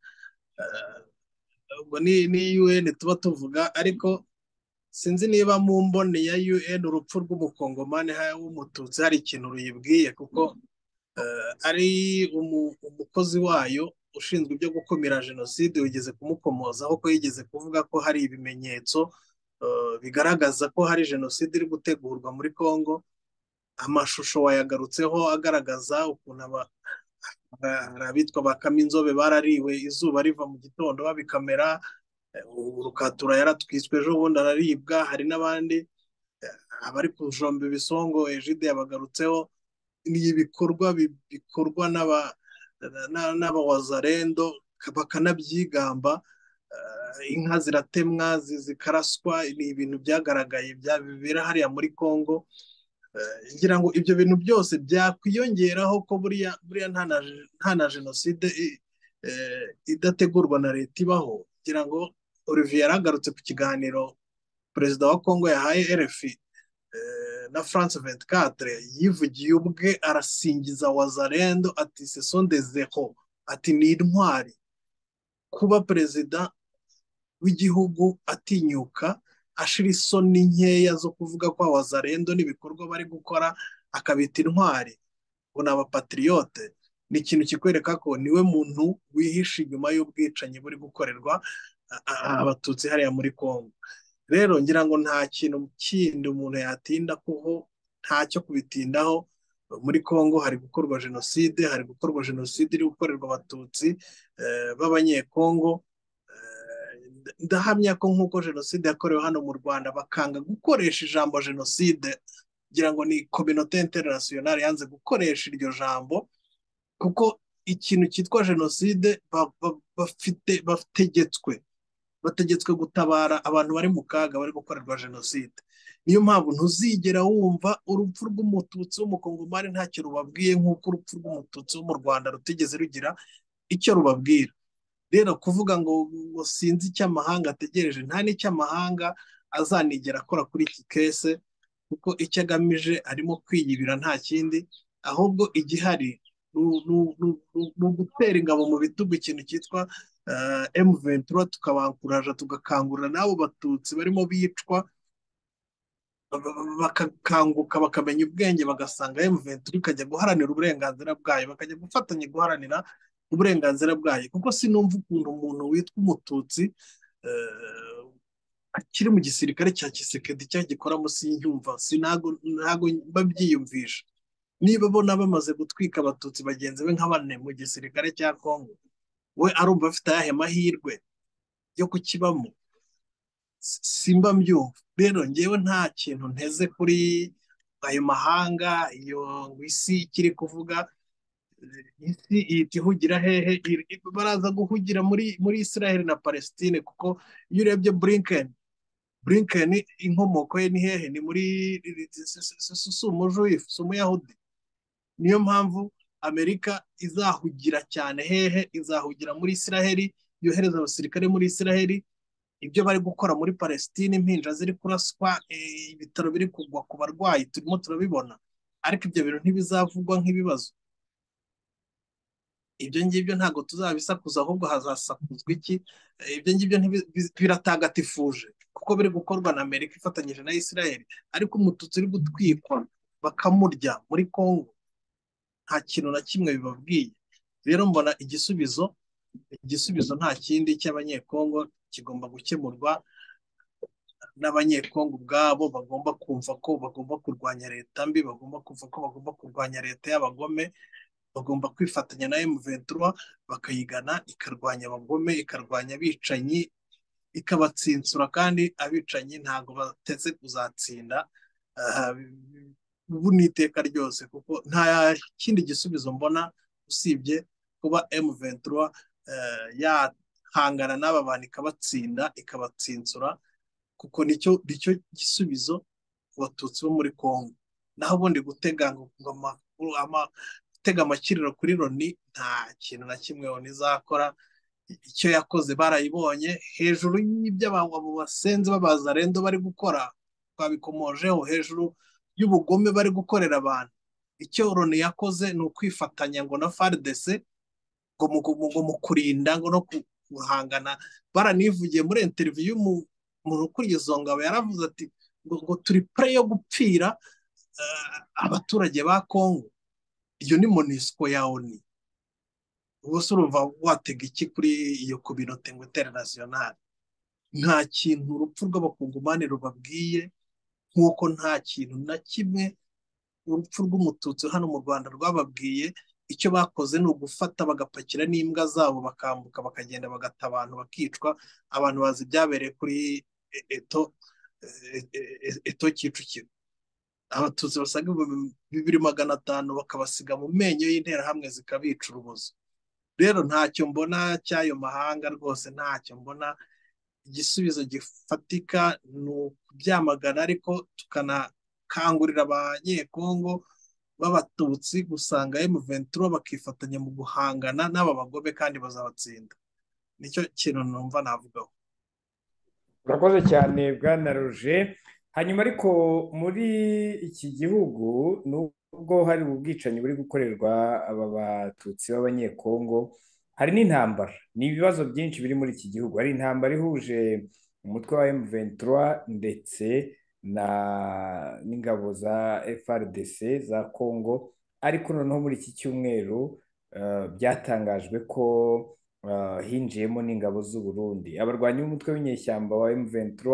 ubwo ni UN tuba tuvuga ariko sinzi niba mu mboni ya UN urupfu rw'umukongomani w'umututsi hari ikintu ruyibwiye kuko ari umukozi wayo ushinzwe ibyo gukumira jenoside wigeze kumukomozaho ko yigeze kuvuga ko hari ibimenyetso bigaragaza ko hari jenoside iri gutegurwa muri congo amashusho wayagarutseho agaragaza ukuntu abitwa bakama inzobe barariwe izuba riva mu gitondo babikamera urukatura yaratwiswe ejo bundi araribwa hari n'abandi abari kujomba ibisongo ejide yabagarutseho ni ibikorwa bikorwa n'abawazarendo bakanabyigamba inka ziratemwa zikaraswa ni ibintu byagaragaye bibera hariya muri congo ngira ngo ibyo bintu byose byakwiyongeraho ko buriya nta na jenoside idategurwa na leta ibaho. Ngira ngo olivier yaragarutse ku kiganiro perezida wa congo yahaye rfi na france 24 yivugiye ubwe arasingiza wazarendo ati sesonde zero ati ni intwari kuba perezida w'igihugu atinyuka ashira isoni nkeya zo kuvuga ko wazarendo n'ibikorwa bari gukora akabita intwari. Ngo ni abapatiriyote ni ikintu kikwereka ko ni we muntu wihishe inyuma y'ubwicanyi buri gukorerwa abatutsi hariya muri congo. Rero ngira ngo nta kintu kindi umuntu yatinda kuko ntacyo kubitindaho. Muri congo hari gukorwa jenoside hari gukorwa jenoside iri gukorerwa abatutsi b'abanyekongo. Ndahamya ko nk'uko jenoside yakorewe hano mu rwanda bakanga gukoresha ijambo jenoside ngira ngo ni kominote interinasiyonari yanze gukoresha iryo jambo kuko ikintu cyitwa jenoside bafite bategetswe. Bategetswe gutabara abantu bari mu kaga bari gukorerwa jenoside. Niyo mpamvu ntuzigera wumva urupfu rw'umututsi w'umukongomani ntacyo rubabwiye nk'uko urupfu rw'umututsi wo mu rwanda rutigeze rugira icyo rubabwira. Rero kuvuga ngo ngo sinzi icyo amahanga ategereje nta n'icyo amahanga azanigera akora kuri iki kese kuko icyo agamije arimo kwiyibira nta kindi. Ahubwo igihari ni ugutera ingabo mu bitugu ikintu cyitwa emu ventura tukabakuraje tugakangurira n'abo batutsi barimo bicwa bakakanguka bakamenya ubwenge bagasanga M23 ikajya guharanira uburenganzira bwayo bakajya gufatanya guharanira uburenganzira bwayo. Kuko sinumva ukuntu umuntu witwa umututsi akiri mu gisirikare cya kisekedi cya gikora munsi y'inyumva. Ntago babyiyumvisha. Niba bona bamaze gutwika abatutsi bagenzi be nka bane mu gisirikare cya kongo we arumva afite ayahe mahirwe yo kukibamo? Simba mbyumva. Rero ngewe nta kintu nteze kuri ayo mahanga iyo isi ikiri kuvuga isi ihita ihugira hehe baraza guhugira muri muri israel na palestine kuko iyo urebye blinken blinken inkomoko ye ni hehe ni muri si umujuifu si umuyahudi niyo mpamvu amerika izahugira cyane hehe izahugira muri israel yohereza abasirikare muri israel ibyo bari gukora muri palestine impinja ziri kuraswa ibitaro biri kugwa ku barwayi turimo turabibona ariko ibyo bintu ntibizavugwa nk'ibibazo ibyo ngibyo ntabwo tuzabisakuza ahubwo hazasakuzwa iki? Ibyo ngibyo biratagatifuje kuko biri gukorwa na amerika ifatanyije na israel ariko umututsi uri gutwikwa bakamurya muri congo nta kintu na kimwe bibabwiye. Rero mbona igisubizo igisubizo nta kindi cy'abanyekongo kigomba gukemurwa n'abanyekongo ubwabo bagomba kumva ko bagomba kurwanya leta mbi bagomba kumva ko bagomba kurwanya leta y'abagome bagomba kwifatanya na M23 bakayigana ikarwanya abagome ikarwanya abicanyi ikabatsinsura kandi abicanyi ntabwo bateze kuzatsinda. Ubu ni iteka ryose kuko nta kindi gisubizo mbona usibye kuba M23 yahangana n'aba bantu ikabatsinda ikabatsinsura kuko ni cyo gisubizo ku batutsi bo muri Congo. Naho ubundi gutega gutega amakiriro kuri Loni nta kintu na kimwe Loni izakora. Icyo yakoze barayibonye hejuru y'ibyo abo basenze b'abazarendo bari gukora twabikomojeho hejuru y'ubugome bari gukorera abantu. Icyo Loni yakoze ni ukwifatanya ngo na FARDC ngo mu kurinda ngo no guhangana. Baranivugiye muri interiviyu umuntu ukuriye izo ngabo yaravuze ati ngo turi pure yo gupfira abaturage ba Congo. Iyo ni monisco ya oni ubwo urumva watega iki kuri iyo kominote ngo interinasiyonari nta kintu urupfu rw'abakungumani rubabwiye nk'uko nta kintu na kimwe urupfu rw'umututsi hano mu rwanda rwababwiye icyo bakoze ni ugufata bagapakira n'imbwa zabo bakambuka bakagenda bagata abantu bakicwa abantu bazi ibyabereye kuri eto eto kicukiro abatutsi basaga bibiri magana atanu bakabasiga mu menyo y'interahamwe zikabica urubozo. Rero ntacyo mbona cy'ayo mahanga rwose ntacyo mbona. Igisubizo gifatika ni ukubyamagana ariko tukanakangurira abanyekongo b'abatutsi gusanga M23 bakifatanya mu guhangana n'aba bagome kandi bazabatsinda. Nicyo kintu numva navugaho. Urakoze cyane bwana roje hanyuma ariko muri iki gihugu nubwo hari ubwicanyi buri gukorerwa aba batutsi b'abanyekongo hari n'intambara. Ni ibibazo byinshi biri muri iki gihugu. Hari intambara ihuje umutwe wa M23 ndetse na n'ingabo za FRDC za Congo ariko noneho muri iki cyumweru byatangajwe ko hinjiyemo n'ingabo z'u Burundi abarwanyi b'umutwe w'inyeshyamba wa M23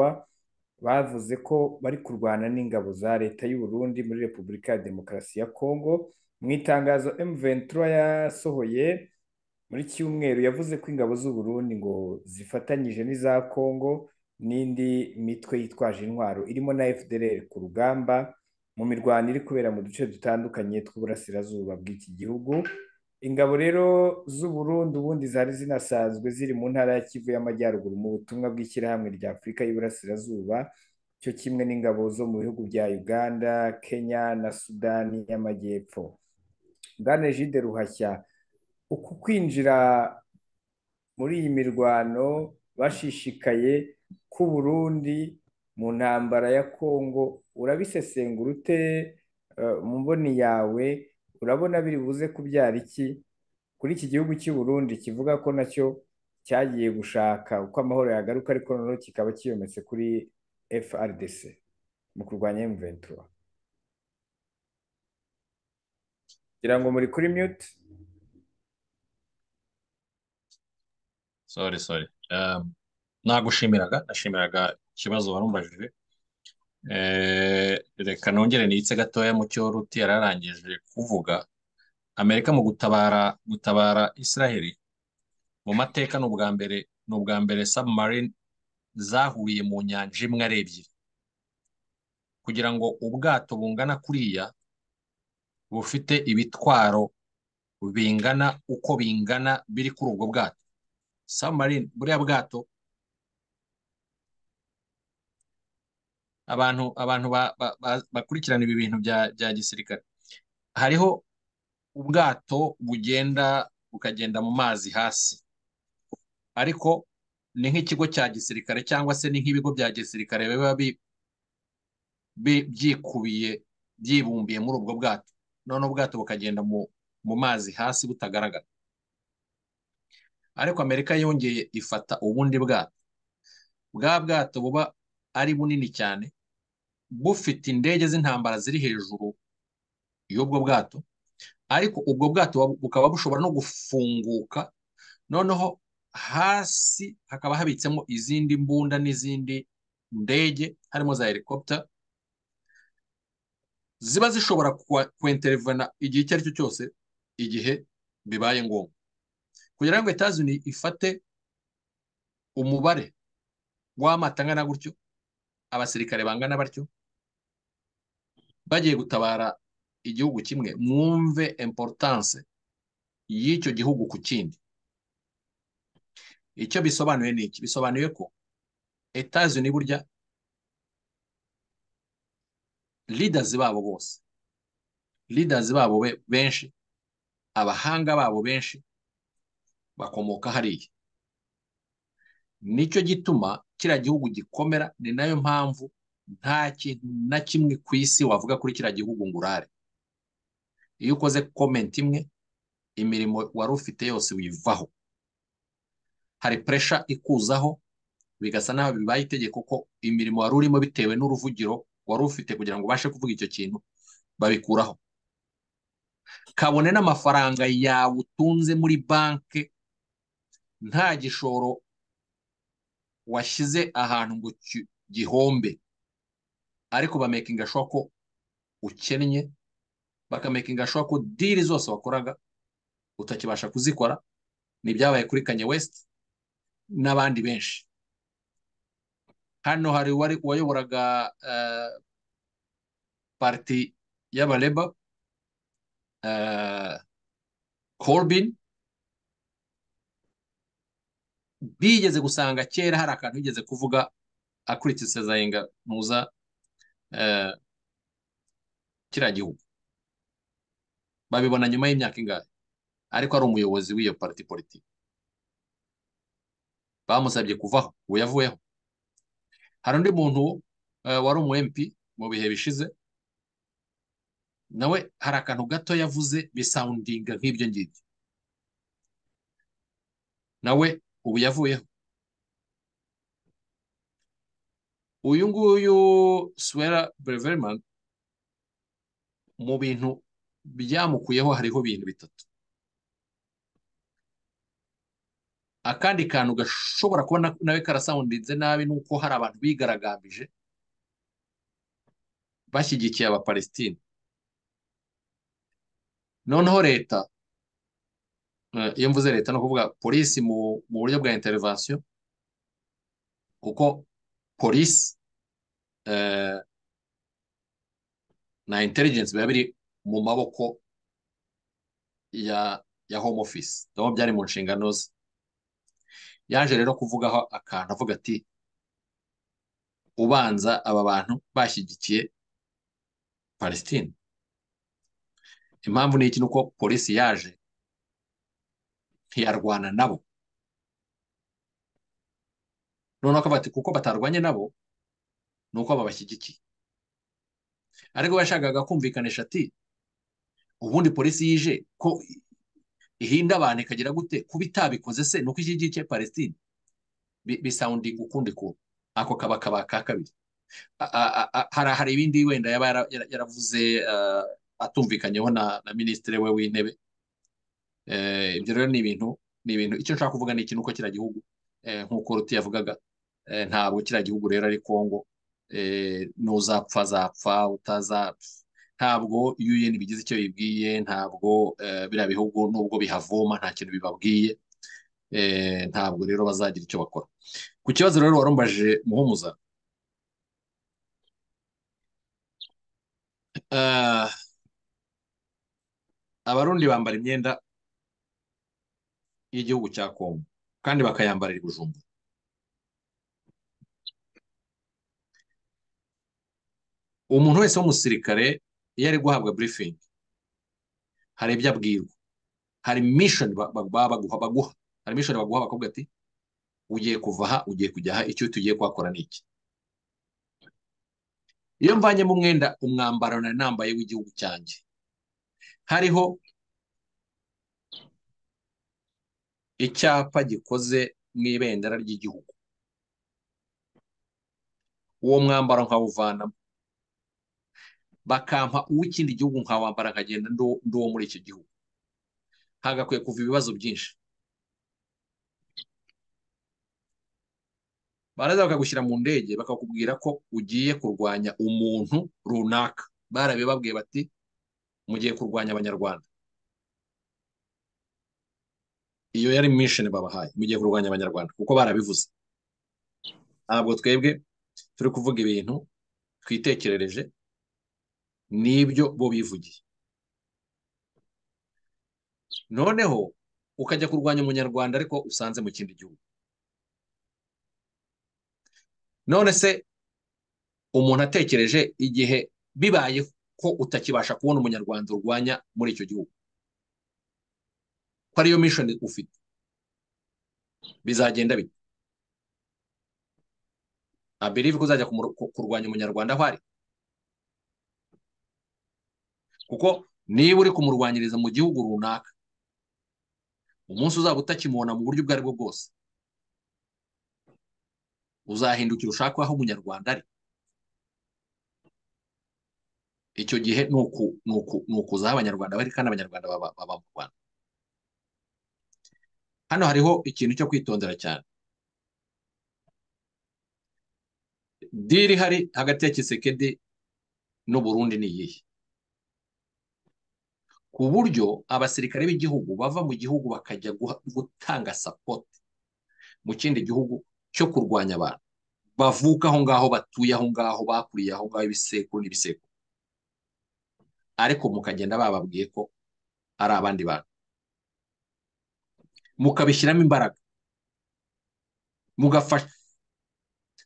bavuze ko bari kurwana n'ingabo za leta y'u Burundi muri Repubulika ya Demokarasi ya Congo. Mu itangazo M23 yasohoye muri cyumweru yavuze ko ingabo z'u Burundi ngo zifatanyije n'iza Congo n'indi mitwe yitwaje intwaro irimo na FDLR ku rugamba mu mirwano iri kubera mu duce dutandukanye tw'uburasirazuba bw'iki gihugu. Ingabo rero z'u Burundi ubundi zari zinasanzwe ziri mu ntara ya Kivu y'Amajyaruguru mu butumwa bw'ishyirahamwe rya Afurika y'Iburasirazuba cyo kimwe n'ingabo zo mu bihugu bya Uganda Kenya na Sudani y'Amajyepfo. Bwana Egide Ruhashya uku kwinjira muri iyi mirwano bashishikaye ku Burundi mu ntambara ya Kongo urabisesengura ute? Mu mboni yawe urabona biri buze kubyara iki kuri iki gihugu cy'i Burundi kivuga ko na cyo cyagiye gushaka uko amahoro yagaruka ariko noneho kikaba kiyometse kuri FRDC mu kurwanya M23 ngira ngo muri kuri mute. Sorry sorry. Um, nagushimiraga nashimiraga ikibazo warumbajije reka nongere nitse gatoya mu cyo ruti yararangije kuvuga. Amerika mu gutabara gutabara israheli. Mu mateka ni ubwa mbere ni ubwa mbere submarine zahuriye mu nyanja imwe ari ebyiri. Kugira ngo ubwato bungana kuriya bufite ibitwaro bingana uko bingana biri kuri ubwo bwato. Submarine buriya bwato abantu abantu ba- ba- ba- bakurikirana ibi bintu bya gisirikare. Hariho ubwato bugenda bukagenda mu mazi hasi. Ariko ni nk'ikigo cya gisirikare cyangwa se ni nk'ibigo bya gisirikare biba bi- bi- byikubiye byibumbiye muri ubwo bwato. Noneho ubwato bukagenda mu mazi hasi butagaragara. Ariko amerika yongeye ifata ubundi bwato. Bwa bwato buba ari bunini cyane bufite indege z'intambara ziri hejuru y'ubwo bwato ariko ubwo bwato bukaba bushobora no gufunguka noneho hasi hakaba habitsemo izindi mbunda n'izindi ndege harimo za helicopter ziba zishobora kwenterevana igihe icyo ari cyo cyose igihe bibaye ngombwa. Kugira ngo etazuni ifate umubare w'amata angana gutyo abasirikare bangana batyo bagiye gutabara igihugu kimwe mwumve importance y'icyo gihugu ku kindi. Icyo bisobanuye ni iki? Bisobanuye ko etazuni burya leaders babo bose leaders babo benshi abahanga babo benshi bakomoka hariya. Nicyo gituma kiriya gihugu gikomera ni na yo mpamvu nta kintu na kimwe ku isi wavuga kuri kiriya gihugu ngo urare. Iyo ukoze komenti imwe imirimo wari ufite yose wivaho. Hari puresha ikuzaho bigasa naho bibaye itegeko ko imirimo wari urimo bitewe n'uruvugiro wari ufite kugira ngo ubashe kuvuga icyo kintu babikuraho. Kabone n'amafaranga yawe utunze muri banki nta gishoro washyize ahantu ngo gihombe. Ariko bamekinga shuwa ko ukennye bakamekinga shuwa ko diri zose wakoraga utakibasha kuzikora ni ibyabaye kuri kanye wesiti n'abandi benshi. Hano hari uwayoboraga pariti y'abareba Corbin bigeze gusanga kera hari akantu kuvuga akurikiza zayenga ntuza kiriya babibona nyuma y'imyaka ingahe? Ariko ari umuyobozi w'iyo pariti politiki. Bamusabye kuvaho ubu yavuyeho. Hari undi muntu wari umu MP mu bihe bishize? Nawe hari akantu gato yavuze bisawundinga nk'ibyo ngibyo. Nawe ubu yavuyeho. Uyu nguyu suwera bereverimani mu bintu byamukuyeho hariho ibintu bitatu. Akandi kantu gashobora kuba nawe karasawundinze nabi ni uko hari abantu bigaragambije bashyigikiye abapalestine noneho leta iyo mvuze leta ni ukuvuga polisi mu buryo bwa interivasiyo kuko polisi na intelligence biba biri mu maboko ya home office. Ndabona byari mu nshingano ze. Yaje rero kuvugaho akantu avuga ati ubanza aba bantu bashyigikiye palestine. Impamvu ni iki? Ni uko polisi yaje ntiyarwana nabo. Noneho akavuga ati kuko batarwanye nabo ni uko babashyigikiye ariko yashakaga kumvikanisha ati ubundi polisi yije ko ihinda abantu ikagira gute? Kuba itabikoze se ni uko ishyigikiye palestine bisawundinga ukundi kuntu ako kaba kaba ka kabiri. Hari ibindi wenda yaba yara- yara- yaravuze atumvikanyeho na minisitiri we w'intebe. Eh, ibyo rero ni ibintu ni ibintu icyo nshaka kuvuga ni ikintu uko kiriya gihugu. Eh, nk'uko ruti yavugaga ntabwo kiriya gihugu rero ari Kongo eh, n'uzapfa azapfa utazapfa. Ntabwo UN bigize icyo bibwiye ntabwo eh, biriya bihugu nubwo bihavoma nta kintu bibabwiye. Eh, ntabwo rero bazagira icyo bakora. Ku kibazo rero warumbajije muhumuza. Eh, abarundi bambara imyenda y'igihugu cya Kongo kandi bakayambarira i umuntu wese w'umusirikare iyo ari guhabwa briefing hari ibyo abwirwa. Hari ba- baguha hari mission baguha bakubwira ati ugiye kuva aha ugiye kujya aha icyo tugiye kuhakora ni iki? Iyo mvanyemo umwenda umwambaro nari nambaye w'igihugu cyanjye. Hariho icyapa gikoze mu ibendera ry'igihugu. Uwo mwambaro nkawuvanamo bakampa uw'ikindi gihugu nkawambara nkagenda ndi uwo- ndi uwo muri icyo gihugu. Hagakwiye kuva ibibazo byinshi. Baraza bakagushyira mu ndege bakakubwira ko ugiye kurwanya umuntu runaka. Barabibabwiye bati mugiye kurwanya abanyarwanda. Iyo yari mission babahaye mugiye kurwanya abanyarwanda kuko barabivuze. Ntabwo twebwe turi kuvuga ibintu twitekerereje n'ibyo bo bivugiye. Noneho ukajya kurwanya umunyarwanda ariko usanze mu kindi gihugu. None se umuntu atekereje igihe bibaye ko utakibasha kubona umunyarwanda urwanya muri icyo gihugu? Ko ariyo mission ufite? Bizagenda bite? Abirive ko uzajya kurwanya umunyarwanda aho ari. Kuko niba uri kumurwanyiriza mu gihugu runaka umunsi uzaba utakimubona mu buryo ubwo ari bwo bwose. Uzahindukira ushaka aho umunyarwanda ari. Icyo gihe ni uku ni uku ni ukuza aho abanyarwanda bari kandi abanyarwanda baba mu rwanda. Hano hariho ikintu cyo kwitondera cyane. Diri ihari hagati ya kisekedi n'uburundi ni iyihe? Ku buryo abasirikare b'igihugu bava mu gihugu bakajya gutanga sapoti mu kindi gihugu cyo kurwanya abantu. Bavuka aho ngaho batuye aho ngaho bakuriye aho ngaho ibisekuru n'ibisekuru ariko mukagenda bababwiye ko ari abandi bantu. Mukabishyiramo imbaraga. Mugafasha.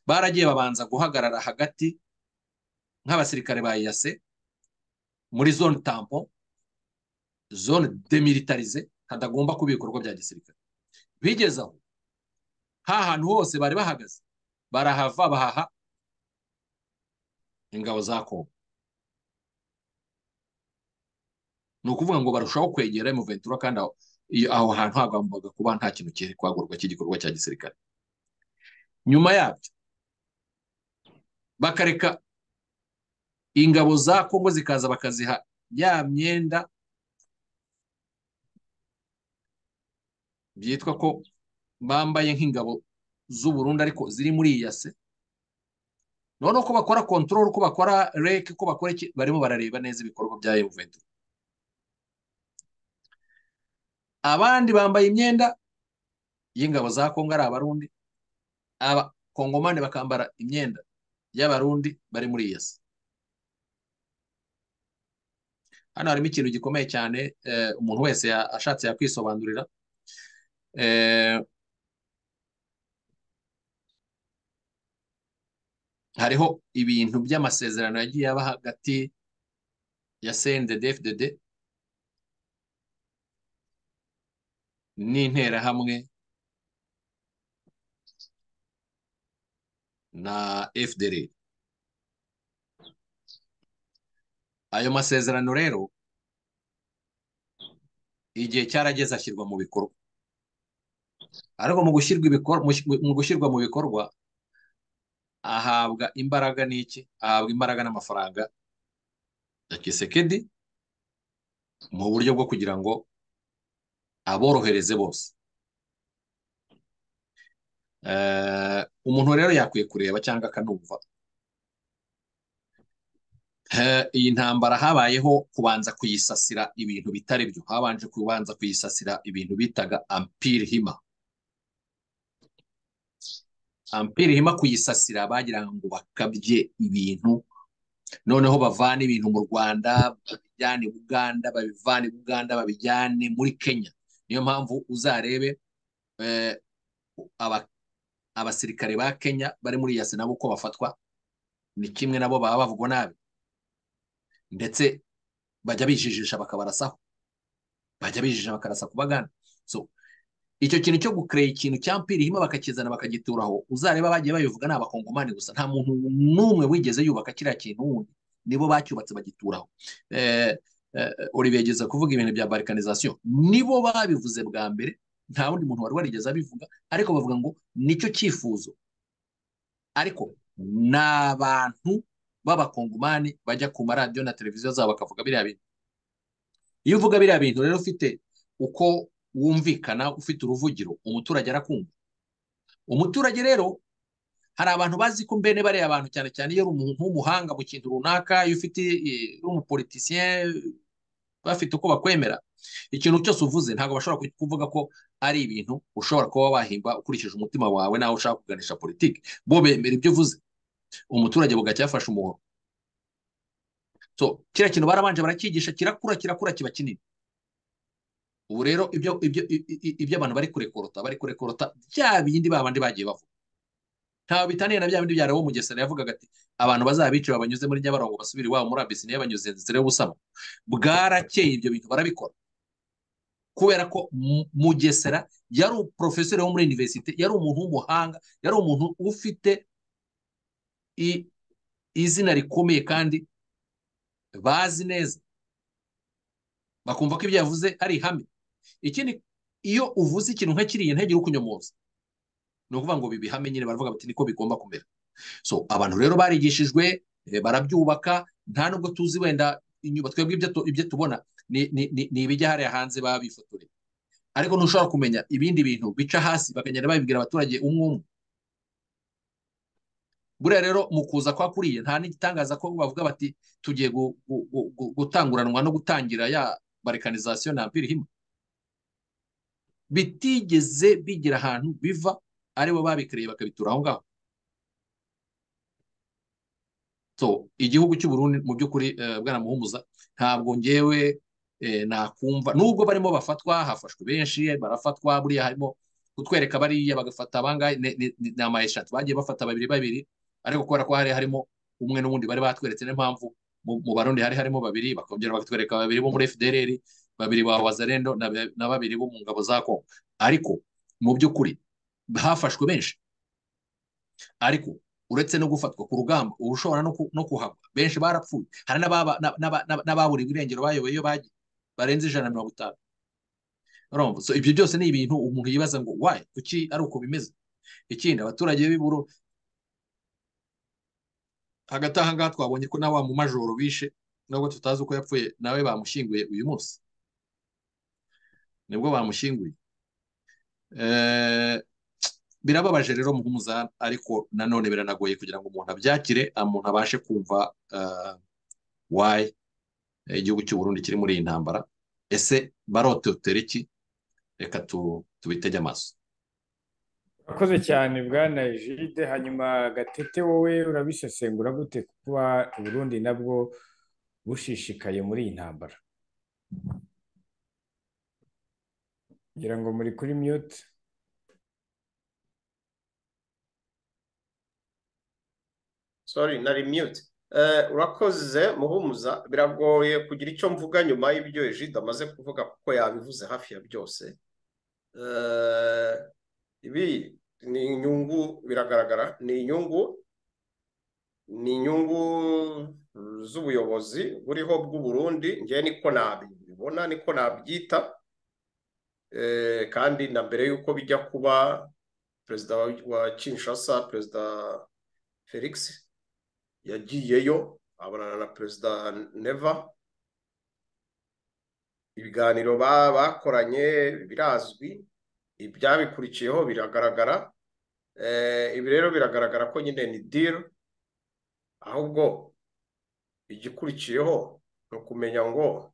Baragiye babanza guhagarara hagati nk'abasirikare ba yase muri zone tampo zone demilitarize hadagomba kuba ibikorwa bya gisirikare. Bigeze aho ha hantu hose bari bahagaze barahava bahaha ingabo za kongo ni ukuvuga ngo barushaho kwegera M23 kandi aho hantu hagombaga kuba nta kintu kiri kwagurwa cy'igikorwa cya gisirikare. Nyuma yabyo bakareka ingabo za kongo zikaza bakaziha ya myenda byitwa ko bambaye nk'ingabo z'u Burundi ariko ziri muri iyase noneho uko bakora control uko bakora rek uko bakora iki barimo barareba neza ibikorwa bya M23 abandi bambaye imyenda y'ingabo za Kongo ari abarundi. Abakongomani bakambara imyenda y'abarundi bari muri iyasi hano harimo ikintu gikomeye cyane eh, umuntu wese ashatse yakwisobanurira. Eh, hariho ibintu by'amasezerano yagiye aba hagati ya CNDD FDD n'interahamwe na FDR ayo masezerano rero igihe cyarageze ashyirwa mu bikorwa. Ariko mu gushyirwa mu bikorwa ahabwa imbaraga n'iki? Ahabwa imbaraga n'amafaranga ya Kisekedi mu buryo bwo kugira ngo aborohereze bose. Eh, umuntu rero yakwiye kureba cyangwa akanumva. Eh, iyi ntambara habayeho kubanza kuyisasira ibintu bitari byo. Habanje kubanza kuyisasira ibintu bitaga ampire hima. Ampire hima kuyisasira bagira ngo bakabye ibintu. Noneho bavane ibintu mu Rwanda babijyane Uganda babivane Uganda babijyane muri Kenya. Niyo mpamvu uzarebe eh, aba, abasirikare ba Kenya bari muri yase nabo uko bafatwa ni kimwe nabo baba bavugwa nabi. Ndetse bajya bijijisha bakabarasaho. Bajya bijijisha bakarasa ku bagana so icyo kintu cyo gukreye ikintu cya mpiri hima bakakizana bakagituraho. Uzareba bagiye babivuga ni abakongomani gusa. Nta muntu n'umwe wigeze yubaka kiriya kintu wundi nibo bacyubatse bagituraho. Eh, eh, yageze kuvuga ibintu bya balkanization nibo babivuze bwa mbere. Nta wundi muntu wari warigeze abivuga. Ariko bavuga ngo ni cyo cyifuzo. Ariko ni abantu b'abakongomani bajya ku maradiyo na televiziyo zabo bakavuga biriya bintu. Iyo uvuga biriya bintu rero ufite uko wumvikana ufite uruvugiro umuturage arakumva umuturage rero hari abantu bazi ko mbene bariya abantu cyane cyane iyo uri umuntu w'umuhanga mu kintu runaka iyo ufite eh, uri umupolitisien bafite uko bakwemera ikintu cyose uvuze ntabwo bashobora kuvuga ko ari ibintu ushobora kuba wahimba ukurikije umutima wawe nawe ushaka kuganisha politiki. Bo bemera ibyo uvuze. Umuturage bugacya yafashe umuhoro. Kiriya kintu barabanje barakigisha kirakura kirakura kiba kinini. Ubu rero ibyo ibyo ibyo abantu bari kurekorota bari kurekorota bya bindi babandi bagiye bavuga. Ntawe bitaniye na bya bindi bya Lewo Mugesera yavugaga ati abantu bazabica babanyuze muri Nyabarongo basubire iwabo muri Abisiniya banyuze inzira y'ubusamo bwarakeye ibyo bintu barabikora. Kubera ko Mu- Mugesera yari umuprofeseri wo muri universite yari umuntu w'umuhanga yari umuntu ufite izina rikomeye kandi bazi neza. Bakumva ko ibyo yavuze ari ihame. Ikindi iyo uvuze ikintu nka kiriya ntagire ukunyomoza ni ukuvuga ngo biba ihame nyine baravuga bati niko bigomba kumera. So abantu rero barigishijwe eh, barabyubaka nta nubwo tuzi wenda inyuma twebwe ibyo tu- ibyo tubona ni ibijya hariya hanze baba bifotoreye ariko ntushobora kumenya ibindi bintu bica hasi bakagenda babibwira abaturage umwe umwe. Buriya rero mu kuza kwa kuriya nta n'igitangaza ko bavuga bati tugiye gu- gu- gu- gu- gutanguranwa no gutangira ya balkanization na empire hima bitigeze bigira ahantu biva ari bo babikereye bakabitura aho ngaho. So igihugu cy'u Burundi mu by'ukuri eh, bwana muhumuza ntabwo ngewe eh, nakumva. Nubwo barimo bafatwa hafashwe benshi barafatwa buriya harimo kutwereka bariya bagafata abangahe ni ni- ni- ni ama eshatu bagiye bafata babiri babiri ariko kubera ko hari harimo umwe n'ubundi bari batweretse niyo mpamvu mu barundi hari harimo babiri bakongera bakatwereka babiri bo muri FDLR babiri ba Wazalendo na ba- na babiri bo mu ngabo za Kongo ariko mu by'ukuri hafashwe benshi. Ariko uretse no gufatwa ku rugamba uba ushobora no ku- no kuhagwa. Benshi barapfuye. Hari n'ababuriwe irengero bayoboye iyo bagiye barenze ijana na mirongo itanu. Ibyo byose ni ibintu umuntu yibaza ngo wayi kuki ari uko bimeze? Ikindi abaturage b'i Burundi hagati aha ngaha twabonye ko na wa mu majoro bishe nubwo tutazi uko yapfuye nawe bamushyinguye uyu munsi. Ni bwo bamushyinguye. Eh, birababaje rero muhumuza ariko nanone biranagoye kugira ngo umuntu abyakire umuntu abashe kumva why eh, igihugu cy'u Burundi kiri muri iyi ntambara. Ese barototera iki reka tu, tubitege amaso. Urakoze cyane bwana Egide hanyuma gatete wowe urabisesengura gute kuba uburundi nabwo bushishikaye muri iyi ntambara? Ngira ngo muri kuri mute. Sorry nari mute. Eh, urakoze muhumuza. Biragoye kugira icyo mvuga nyuma y'ibyo Egide amaze kuvuga kuko yabivuze hafi ya byose. Eh, ibi ni inyungu biragaragara. Ni inyungu ni inyungu z'ubuyobozi buriho bw'u Burundi. Ngewe niko nabibona niko nabyita. Kandi na mbere y'uko bijya kuba perezida wa Kinshasa perezida felix yagiyeyo abonana na perezida neva. Ibiganiro bakoranye birazwi ibyabikurikiyeho biragaragara. Ibi rero biragaragara ko nyine ni diri ahubwo igikurikiyeho ni ukumenya ngo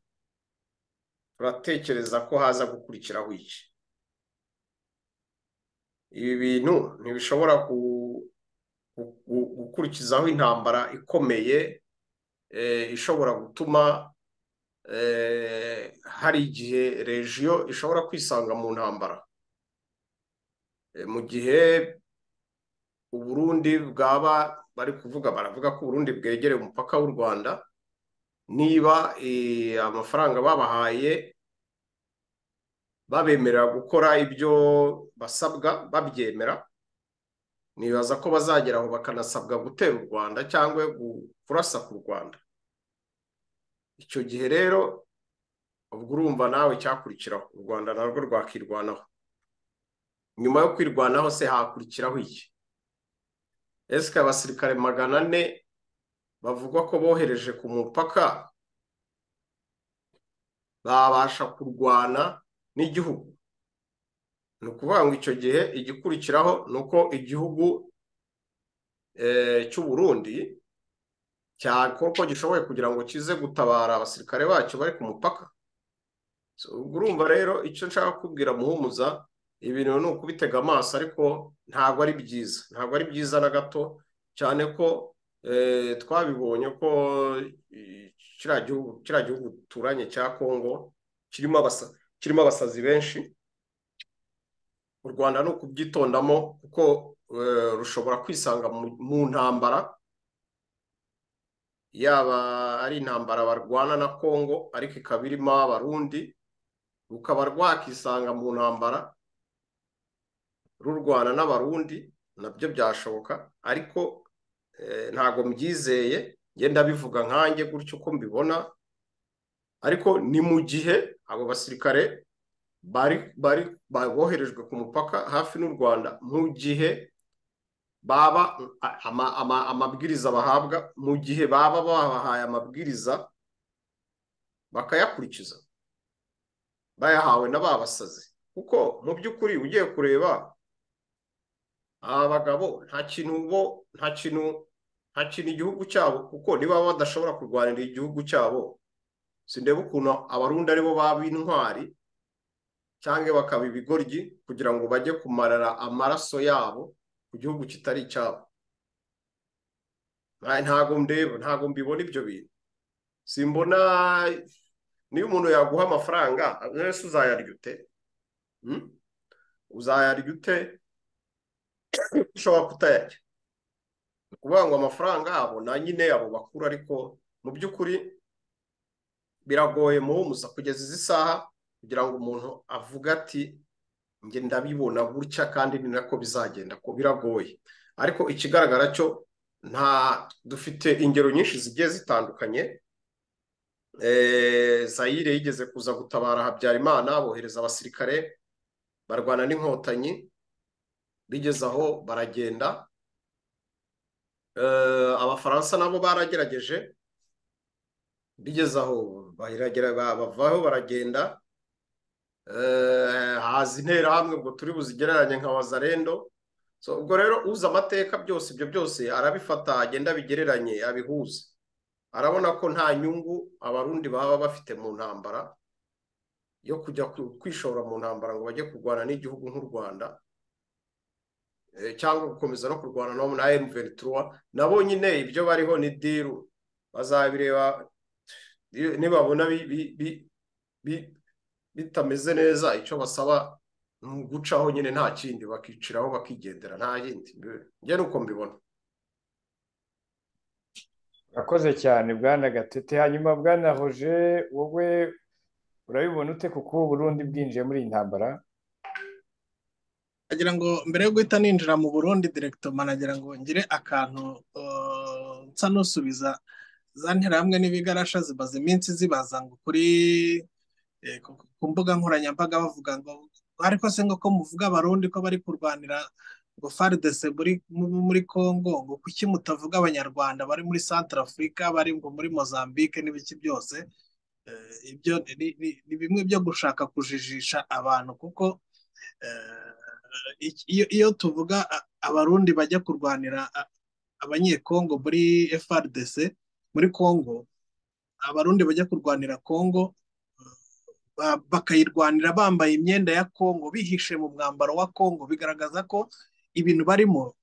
turatekereza ko haza gukurikiraho iki? Ibi bintu ntibishobora gukurikizaho intambara ikomeye ishobora gutuma hari igihe regiyo ishobora kwisanga mu ntambara. Mu gihe uburundi bwaba bari kuvuga baravuga ko uburundi bwegereye umupaka w'u rwanda niba amafaranga babahaye babemerera gukora ibyo basabwa babyemera nibaza ko bazageraho bakanasabwa gutera u rwanda cyangwa kurasa ku rwanda. Icyo gihe rero ubwo urumva nawe cyakurikiraho u rwanda narwo rwakirwanaho. Nyuma yo kwirwanaho se hakurikiraho iki? Ese abasirikare magana ane bavugwa ko bohereje ku mupaka babasha kurwana n'igihugu. Ni ukuvuga ngo icyo gihe igikurikiraho ni uko igihugu cy'u Burundi cyakora gishoboye kugira ngo kize gutabara abasirikare bacyo bari ku mupaka. Urumva rero icyo nshaka kubwira muhumuza ibintu ni ukubitega amaso ariko ntabwo ari byiza. Ntabwo ari byiza na gato cyane ko twabibonye ko kiriya gihugu duturanye cya kongo kirimo abasazi benshi. U rwanda ni ukubyitondamo kuko rushobora kwisanga mu ntambara yaba ari intambara barwana na kongo ariko ikaba irimo abarundi rukaba rwakisanga mu ntambara rurwana n'abarundi na byo byashoboka. Ariko ntabwo mbyizeye ngenda bivuga nkanjye gutyo uko mbibona. Ariko ni mu gihe abo basirikare bari boherejwe ku mupaka hafi n'u rwanda mu gihe baba amabwiriza bahabwa mu gihe baba babahaye amabwiriza bakayakurikiza. Bayahawe na ba basazi. Kuko mu by'ukuri ugiye kureba aba bagabo nta kintu bo nta kintu kintu igihugu cyabo kuko niba badashobora kurwanira igihugu cyabo sindeba ukuntu abarundi ari bo baba intwari cyangwa bakaba ibigoryi kugira ngo bajye kumarara amaraso yabo ku gihugu kitari icyabo. Ntabwo ndeba ntabwo mbibona ibyo bintu. Simbona niyo umuntu yaguha amafaranga wese uzayarya ute? Uzayarya ute? Ushobora kutayarya. Ni ukuvuga ngo amafaranga yabo na nyine abo bakuru ariko mu by'ukuri biragoye muhumuza kugeza izi saha kugira ngo umuntu avuge ati njye ndabibona gutya kandi ni nako bizagenda. Ko biragoye. Ariko ikigaragara cyo nta dufite ingero nyinshi zigiye zitandukanye zayire yigeze kuza gutabara habyarimana bohereza abasirikare barwana n'inkotanyi bigeze aho baragenda. Abafaransa nabo baragerageje. Bigeze aho bavaho baragenda. Haza interahamwe ngo turi buzigereranye nka wazarendo. Ubwo rero uzi amateka byose ibyo byose arabifata agenda abigereranye abihuze. Arabona ko nta nyungu abarundi baba bafite mu ntambara yo kujya kwishora mu ntambara ngo bajye kurwana n'igihugu nk'u rwanda. Cyangwa gukomeza no kurwana na emuveritura nabo nyine ibyo bariho ni diru. Bazabireba nibabona bitameze neza icyo basaba ni ugucaho nyine nta kindi bakiciraho bakigendera nta yindi. Njye ni uko mbibona. Urakoze cyane bwana gatete. Hanyuma bwana hoje wowe urabibona ute kuko Burundi bwinjiye muri iyi ntambara? Nagira ngo mbere yo guhita ninjira mu burundi direkitoma nagira ngo ngire akantu nsa n'usubiza za nterahamwe n'ibigarasha zimaze iminsi zibaza ngo kuri ku mbuga nkoranyambaga bavuga ngo ariko se ngo ko muvuga abarundi ko bari kurwanira ngo FARDC muri Congo ngo kuki mutavuga abanyarwanda bari muri Central Africa bari ngo muri Mozambique n'ibiki byose Eh, ibyo ni bimwe byo gushaka kujijisha abantu kuko eh, iyo tuvuga abarundi bajya kurwanira abanyekongo muri FRDC muri Congo abarundi bajya kurwanira Congo ba- bakayirwanira bambaye imyenda ya Congo bihishe mu mwambaro wa Congo bigaragaza ko ibintu barimo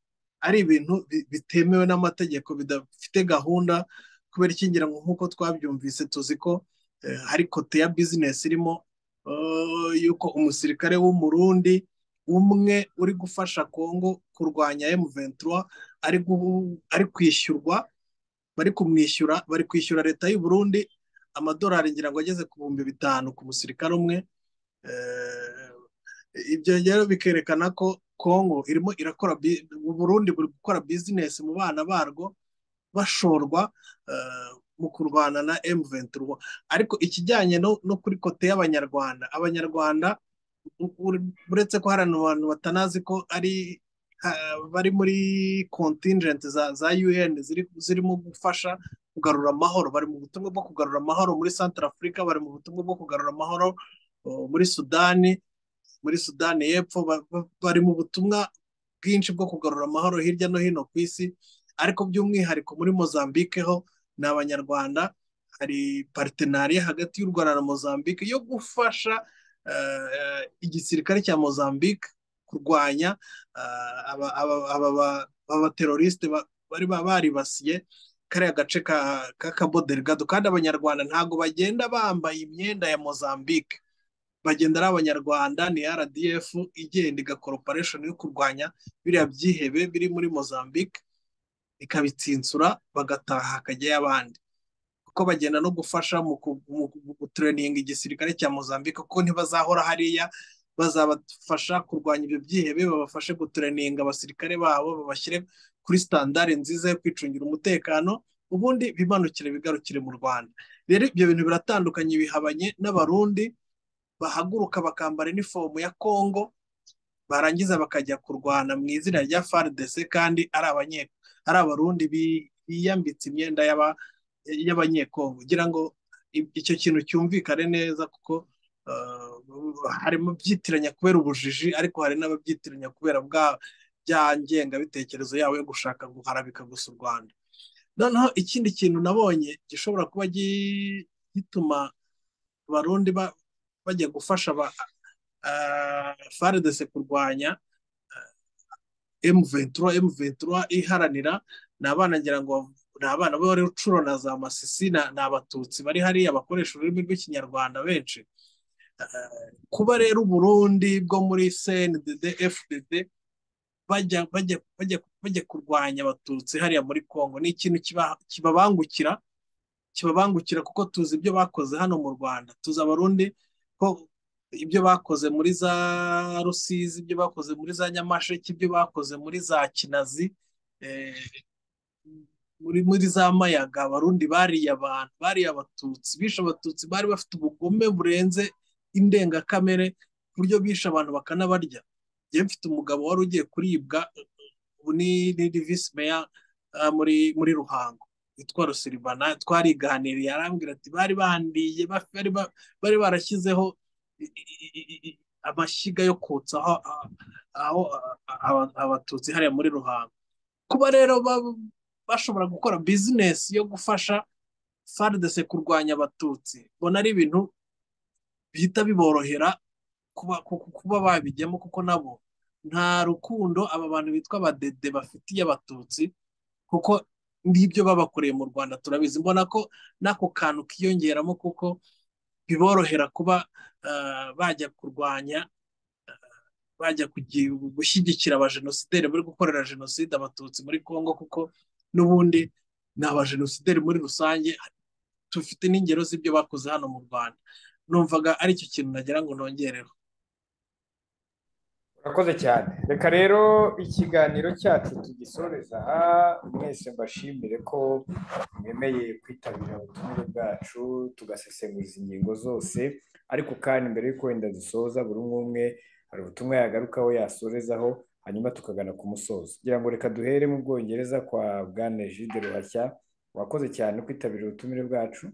ari ibintu bi- bitemewe n'amategeko bidafite gahunda kubera ikingira ngo nk'uko twabyumvise tuzi ko eh, hari kote ya bizinesi irimo eh, yuko umusirikare w'umurundi umwe uri gufasha Congo kurwanya M23 ari kwishyurwa bari kumwishyura bari kwishyura leta y'u Burundi amadolari ngira ngo ageze ku bihumbi bitanu ku musirikare umwe. Eh, ibyo rero bikerekana ko Congo irimo irakora bi- u Burundi buri gukora bizinesi mu bana barwo bashorwa eh, mu kurwana na M23. Ariko ikijyanye no, kuri kote y'abanyarwanda abanyarwanda uretse ko hari abantu batanazi ko ari bari muri contingent za, UN ziri, zirimo gufasha kugarura amahoro. Bari mu butumwa bwo kugarura amahoro muri Central Africa bari mu butumwa bwo kugarura amahoro muri Sudani muri Sudani y'Epfo. Ba- ba- bari mu butumwa bwinshi bwo kugarura amahoro hirya no hino ku isi. Ariko by'umwihariko muri Mozambique ho ni abanyarwanda. Hari partenariat hagati y'u Rwanda na Mozambique yo gufasha igisirikare cya Mozambique kurwanya eh, aba- aba- aba- aba- abateroriste ba- bari ba- baribasiye kariya gace ka Cabo Delgado kandi abanyarwanda ntabwo bagenda bambaye imyenda ya Mozambique. Bagenda ari abanyarwanda ni RDF igenda igakora yo kurwanya biriya byihebe biri muri Mozambique ikabitsitsura bagataha hakajyayo abandi. Kuko bagenda no gufasha mu gutureninga igisirikare cya Mozambique kuko ntibazahora hariya bazabafasha kurwanya ibyo byihebe babafashe gutureninga abasirikare babo babashyire kuri standard nziza yo kwicungira umutekano ubundi bimanukire bigarukire mu Rwanda. Rero ibyo bintu biratandukanye bihabanye n'abarundi bahaguruka bakambara inifomu ya Congo barangiza bakajya kurwana mu izina rya FARDC kandi ari abarundi bi- biyambitse imyenda y'abanyekongo. Kugira ngo icyo kintu cyumvikane neza kuko uh, harimo byitiranya kubera ubujiji ariko hari n'ababyitiranya kubera bya ngengabitekerezo yabo yo gushaka guharabika gusa u Rwanda. Noneho ikindi kintu nabonye gishobora kuba gi- gituma abarundi ba- bajya gufasha uh, FARDC kurwanya M23 M23 iharanira ni abana ngira ngo ni abana bari rucuro na za masisi ni abatutsi bari hariya bakoresha ururimi rw'ikinyarwanda benshi. Eh, kuba rero uburundi bwo muri CNDD FDD bajya kurwanya abatutsi hariya muri Congo ni ikintu kiba- kibabangukira kibabangukira kuko tuzi ibyo bakoze hano mu Rwanda. Tuzi abarundi ko ibyo bakoze muri za Rusizi ibyo bakoze muri za Nyamasheke ibyo bakoze muri za Kinazi eh, muri muri za Mayaga abarundi bariye abantu bariye abatutsi. Bishe abatutsi bari bafite ubugome burenze indengakamere ku buryo bishe abantu bakanabarya. Njyewe mfite umugabo wari ugiye kuribwa ubu ni visi meya ah, muri muri Ruhango witwa Rusiribana twariganiriye arambwira ati bari bandiye bari ba- bari barashyizeho amashyiga yo kotsa aho aho- aho aba- abatutsi hariya muri Ruhango. Kuba rero bashobora gukora bizinesi yo gufasha FARDC kurwanya abatutsi. Mbona ari ibintu bihita biborohera kuba ku- kuba babijyamo kuko nabo nta rukundo aba bantu bitwa abadede bafitiye abatutsi kuko ngibyo babakoreye mu Rwanda turabizi. Mbona ko n'ako kantu kiyongeramo kuko biborohera kuba ah, bajya kurwanya bajya kugi- gushyigikira abajenosideri bari gukorera jenoside abatutsi muri Congo kuko n'ubundi ni abajenosideri muri rusange dufite n'ingero z'ibyo bakoze hano mu Rwanda. Numvaga ari cyo kintu nagira ngo nongereho. Urakoze cyane. Reka rero ikiganiro cyacu tugisoreza aha mwese mbashimire ko mwemeye kwitabira ubutumire bwacu tugasesengura izi ngingo zose ariko kandi mbere y'uko wenda dusoza buri umwe umwe hari ubutumwa yagarukaho yasorezaho hanyuma tukagana ku musozo. Kugira ngo reka duhere mu bwongereza kwa bwana Egide ruhashya wakoze cyane kwitabira ubutumire bwacu.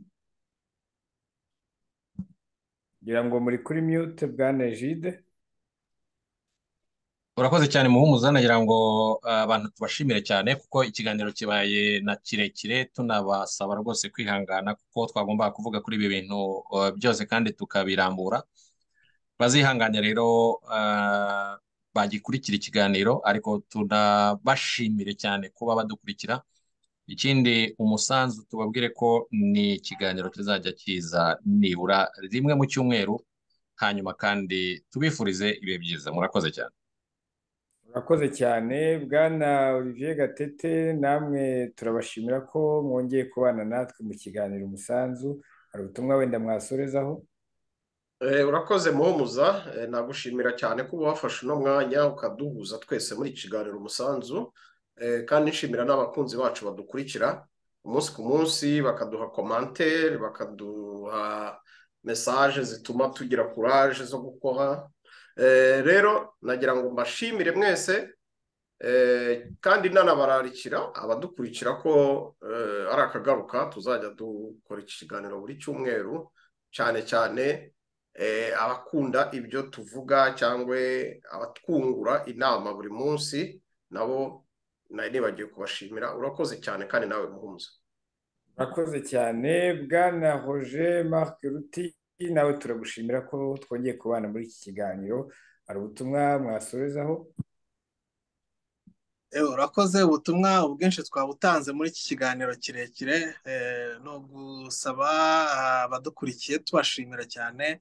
Kugira ngo muri kuri mute bwana Egide urakoze cyane muhumuza nagira ngo abantu tubashimire cyane kuko ikiganiro kibaye na kirekire tunabasaba rwose kwihangana kuko twagombaga kuvuga kuri ibi bintu byose kandi tukabirambura. Bazihangane rero bagikurikira ikiganiro ariko tunabashimire cyane kuba badukurikira. Ikindi umusanzu tubabwire ko ni ikiganiro kizajya kiza nibura rimwe mu cyumweru hanyuma kandi tubifurize ibihe byiza. Murakoze cyane. Murakoze cyane. Bwana olivier gatete namwe turabashimira ko mwongeye kubana natwe mu kiganiro umusanzu. Hari ubutumwa wenda mwasorezaho? Urakoze muhumuza. Nagushimira cyane ko wafashe uno mwanya ukaduhuza twese muri iki kiganiro umusanzu kandi nshimira n'abakunzi bacu badukurikira. Umunsi ku munsi bakaduha komantere bakaduha mesaje zituma tugira kuraje zo gukora rero nagira ngo mbashimire mwese. Kandi nanabararikira abadukurikira ko ari akagaruka tuzajya dukora iki kiganiro buri cyumweru. Cyane cyane abakunda ibyo tuvuga cyangwa abatwungura inama buri munsi nabo nibagiwe kubashimira. Urakoze cyane kandi nawe muhumuza urakoze cyane. Bwana roger marc ruti nawe turagushimira ko twongeye kubana muri iki kiganiro. Hari ubutumwa mwasorezaho? Urakoze. Ubutumwa ubwinshi twabutanze muri iki kiganiro kirekire. Ni ugusaba abadukurikiye tubashimira cyane.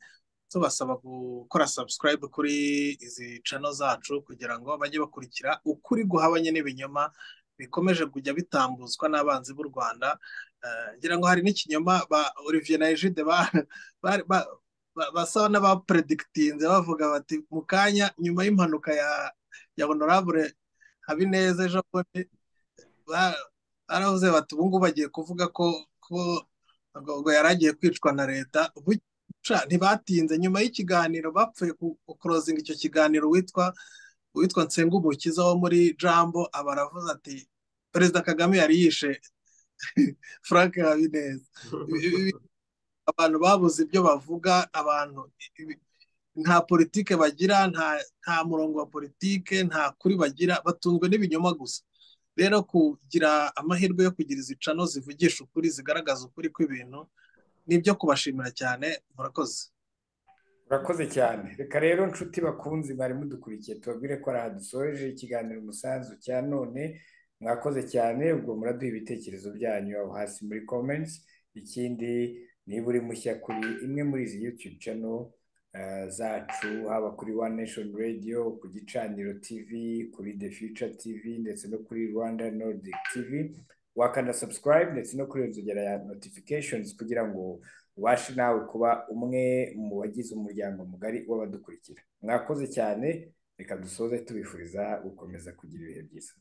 Tubasaba gukora subscribe kuri izi cano zacu kugira ngo bajye bakurikira ukuri guhabanye n'ibinyoma bikomeje kujya bitambuzwa n'abanzi b'u rwanda. Ngira ngo hari n'ikinyoma ba olivier na egide basa n'abapredikitinze bavuga bati mu kanya nyuma y'impanuka ya honorable habineza ejo bundi baravuze bati ubu ngubu bagiye kuvuga ko ngo yari agiye kwicwa na leta ntibatinze. Nyuma y'ikiganiro bapfuye gukorozinga icyo kiganiro witwa witwa nsengumukiza wo muri jambo aba aravuze ati perezida kagame yari yishe frank habineza. Abantu babuze ibyo bavuga abantu nta politike bagira nta murongo wa politike nta kuri bagira batunzwe n'ibinyoma gusa. Rero kugira amahirwe yo kugira izi cano zivugisha ukuri zigaragaza ukuri kw'ibintu ni ibyo kubashimira cyane murakoze. Urakoze cyane. Reka rero nshuti bakunzi mwari mudukurikiye tubabwire ko aha dusoreje ikiganiro umusanzu cya none. Mwakoze cyane ubwo muraduha ibitekerezo byanyu. Aho hasi muri comments. Ikindi niba uri mushya kuri imwe muri izi yutube channel zacu haba kuri one nation radio ku gicaniro tv kuri the future tv ndetse no kuri rwanda nordic tv wakanda subscribe ndetse no kuri inzogera ya notifications kugira ngo ubashe nawe kuba umwe mu bagize umuryango mugari w'abadukurikira mwakoze cyane reka dusoze tubifuriza gukomeza kugira ibihe byiza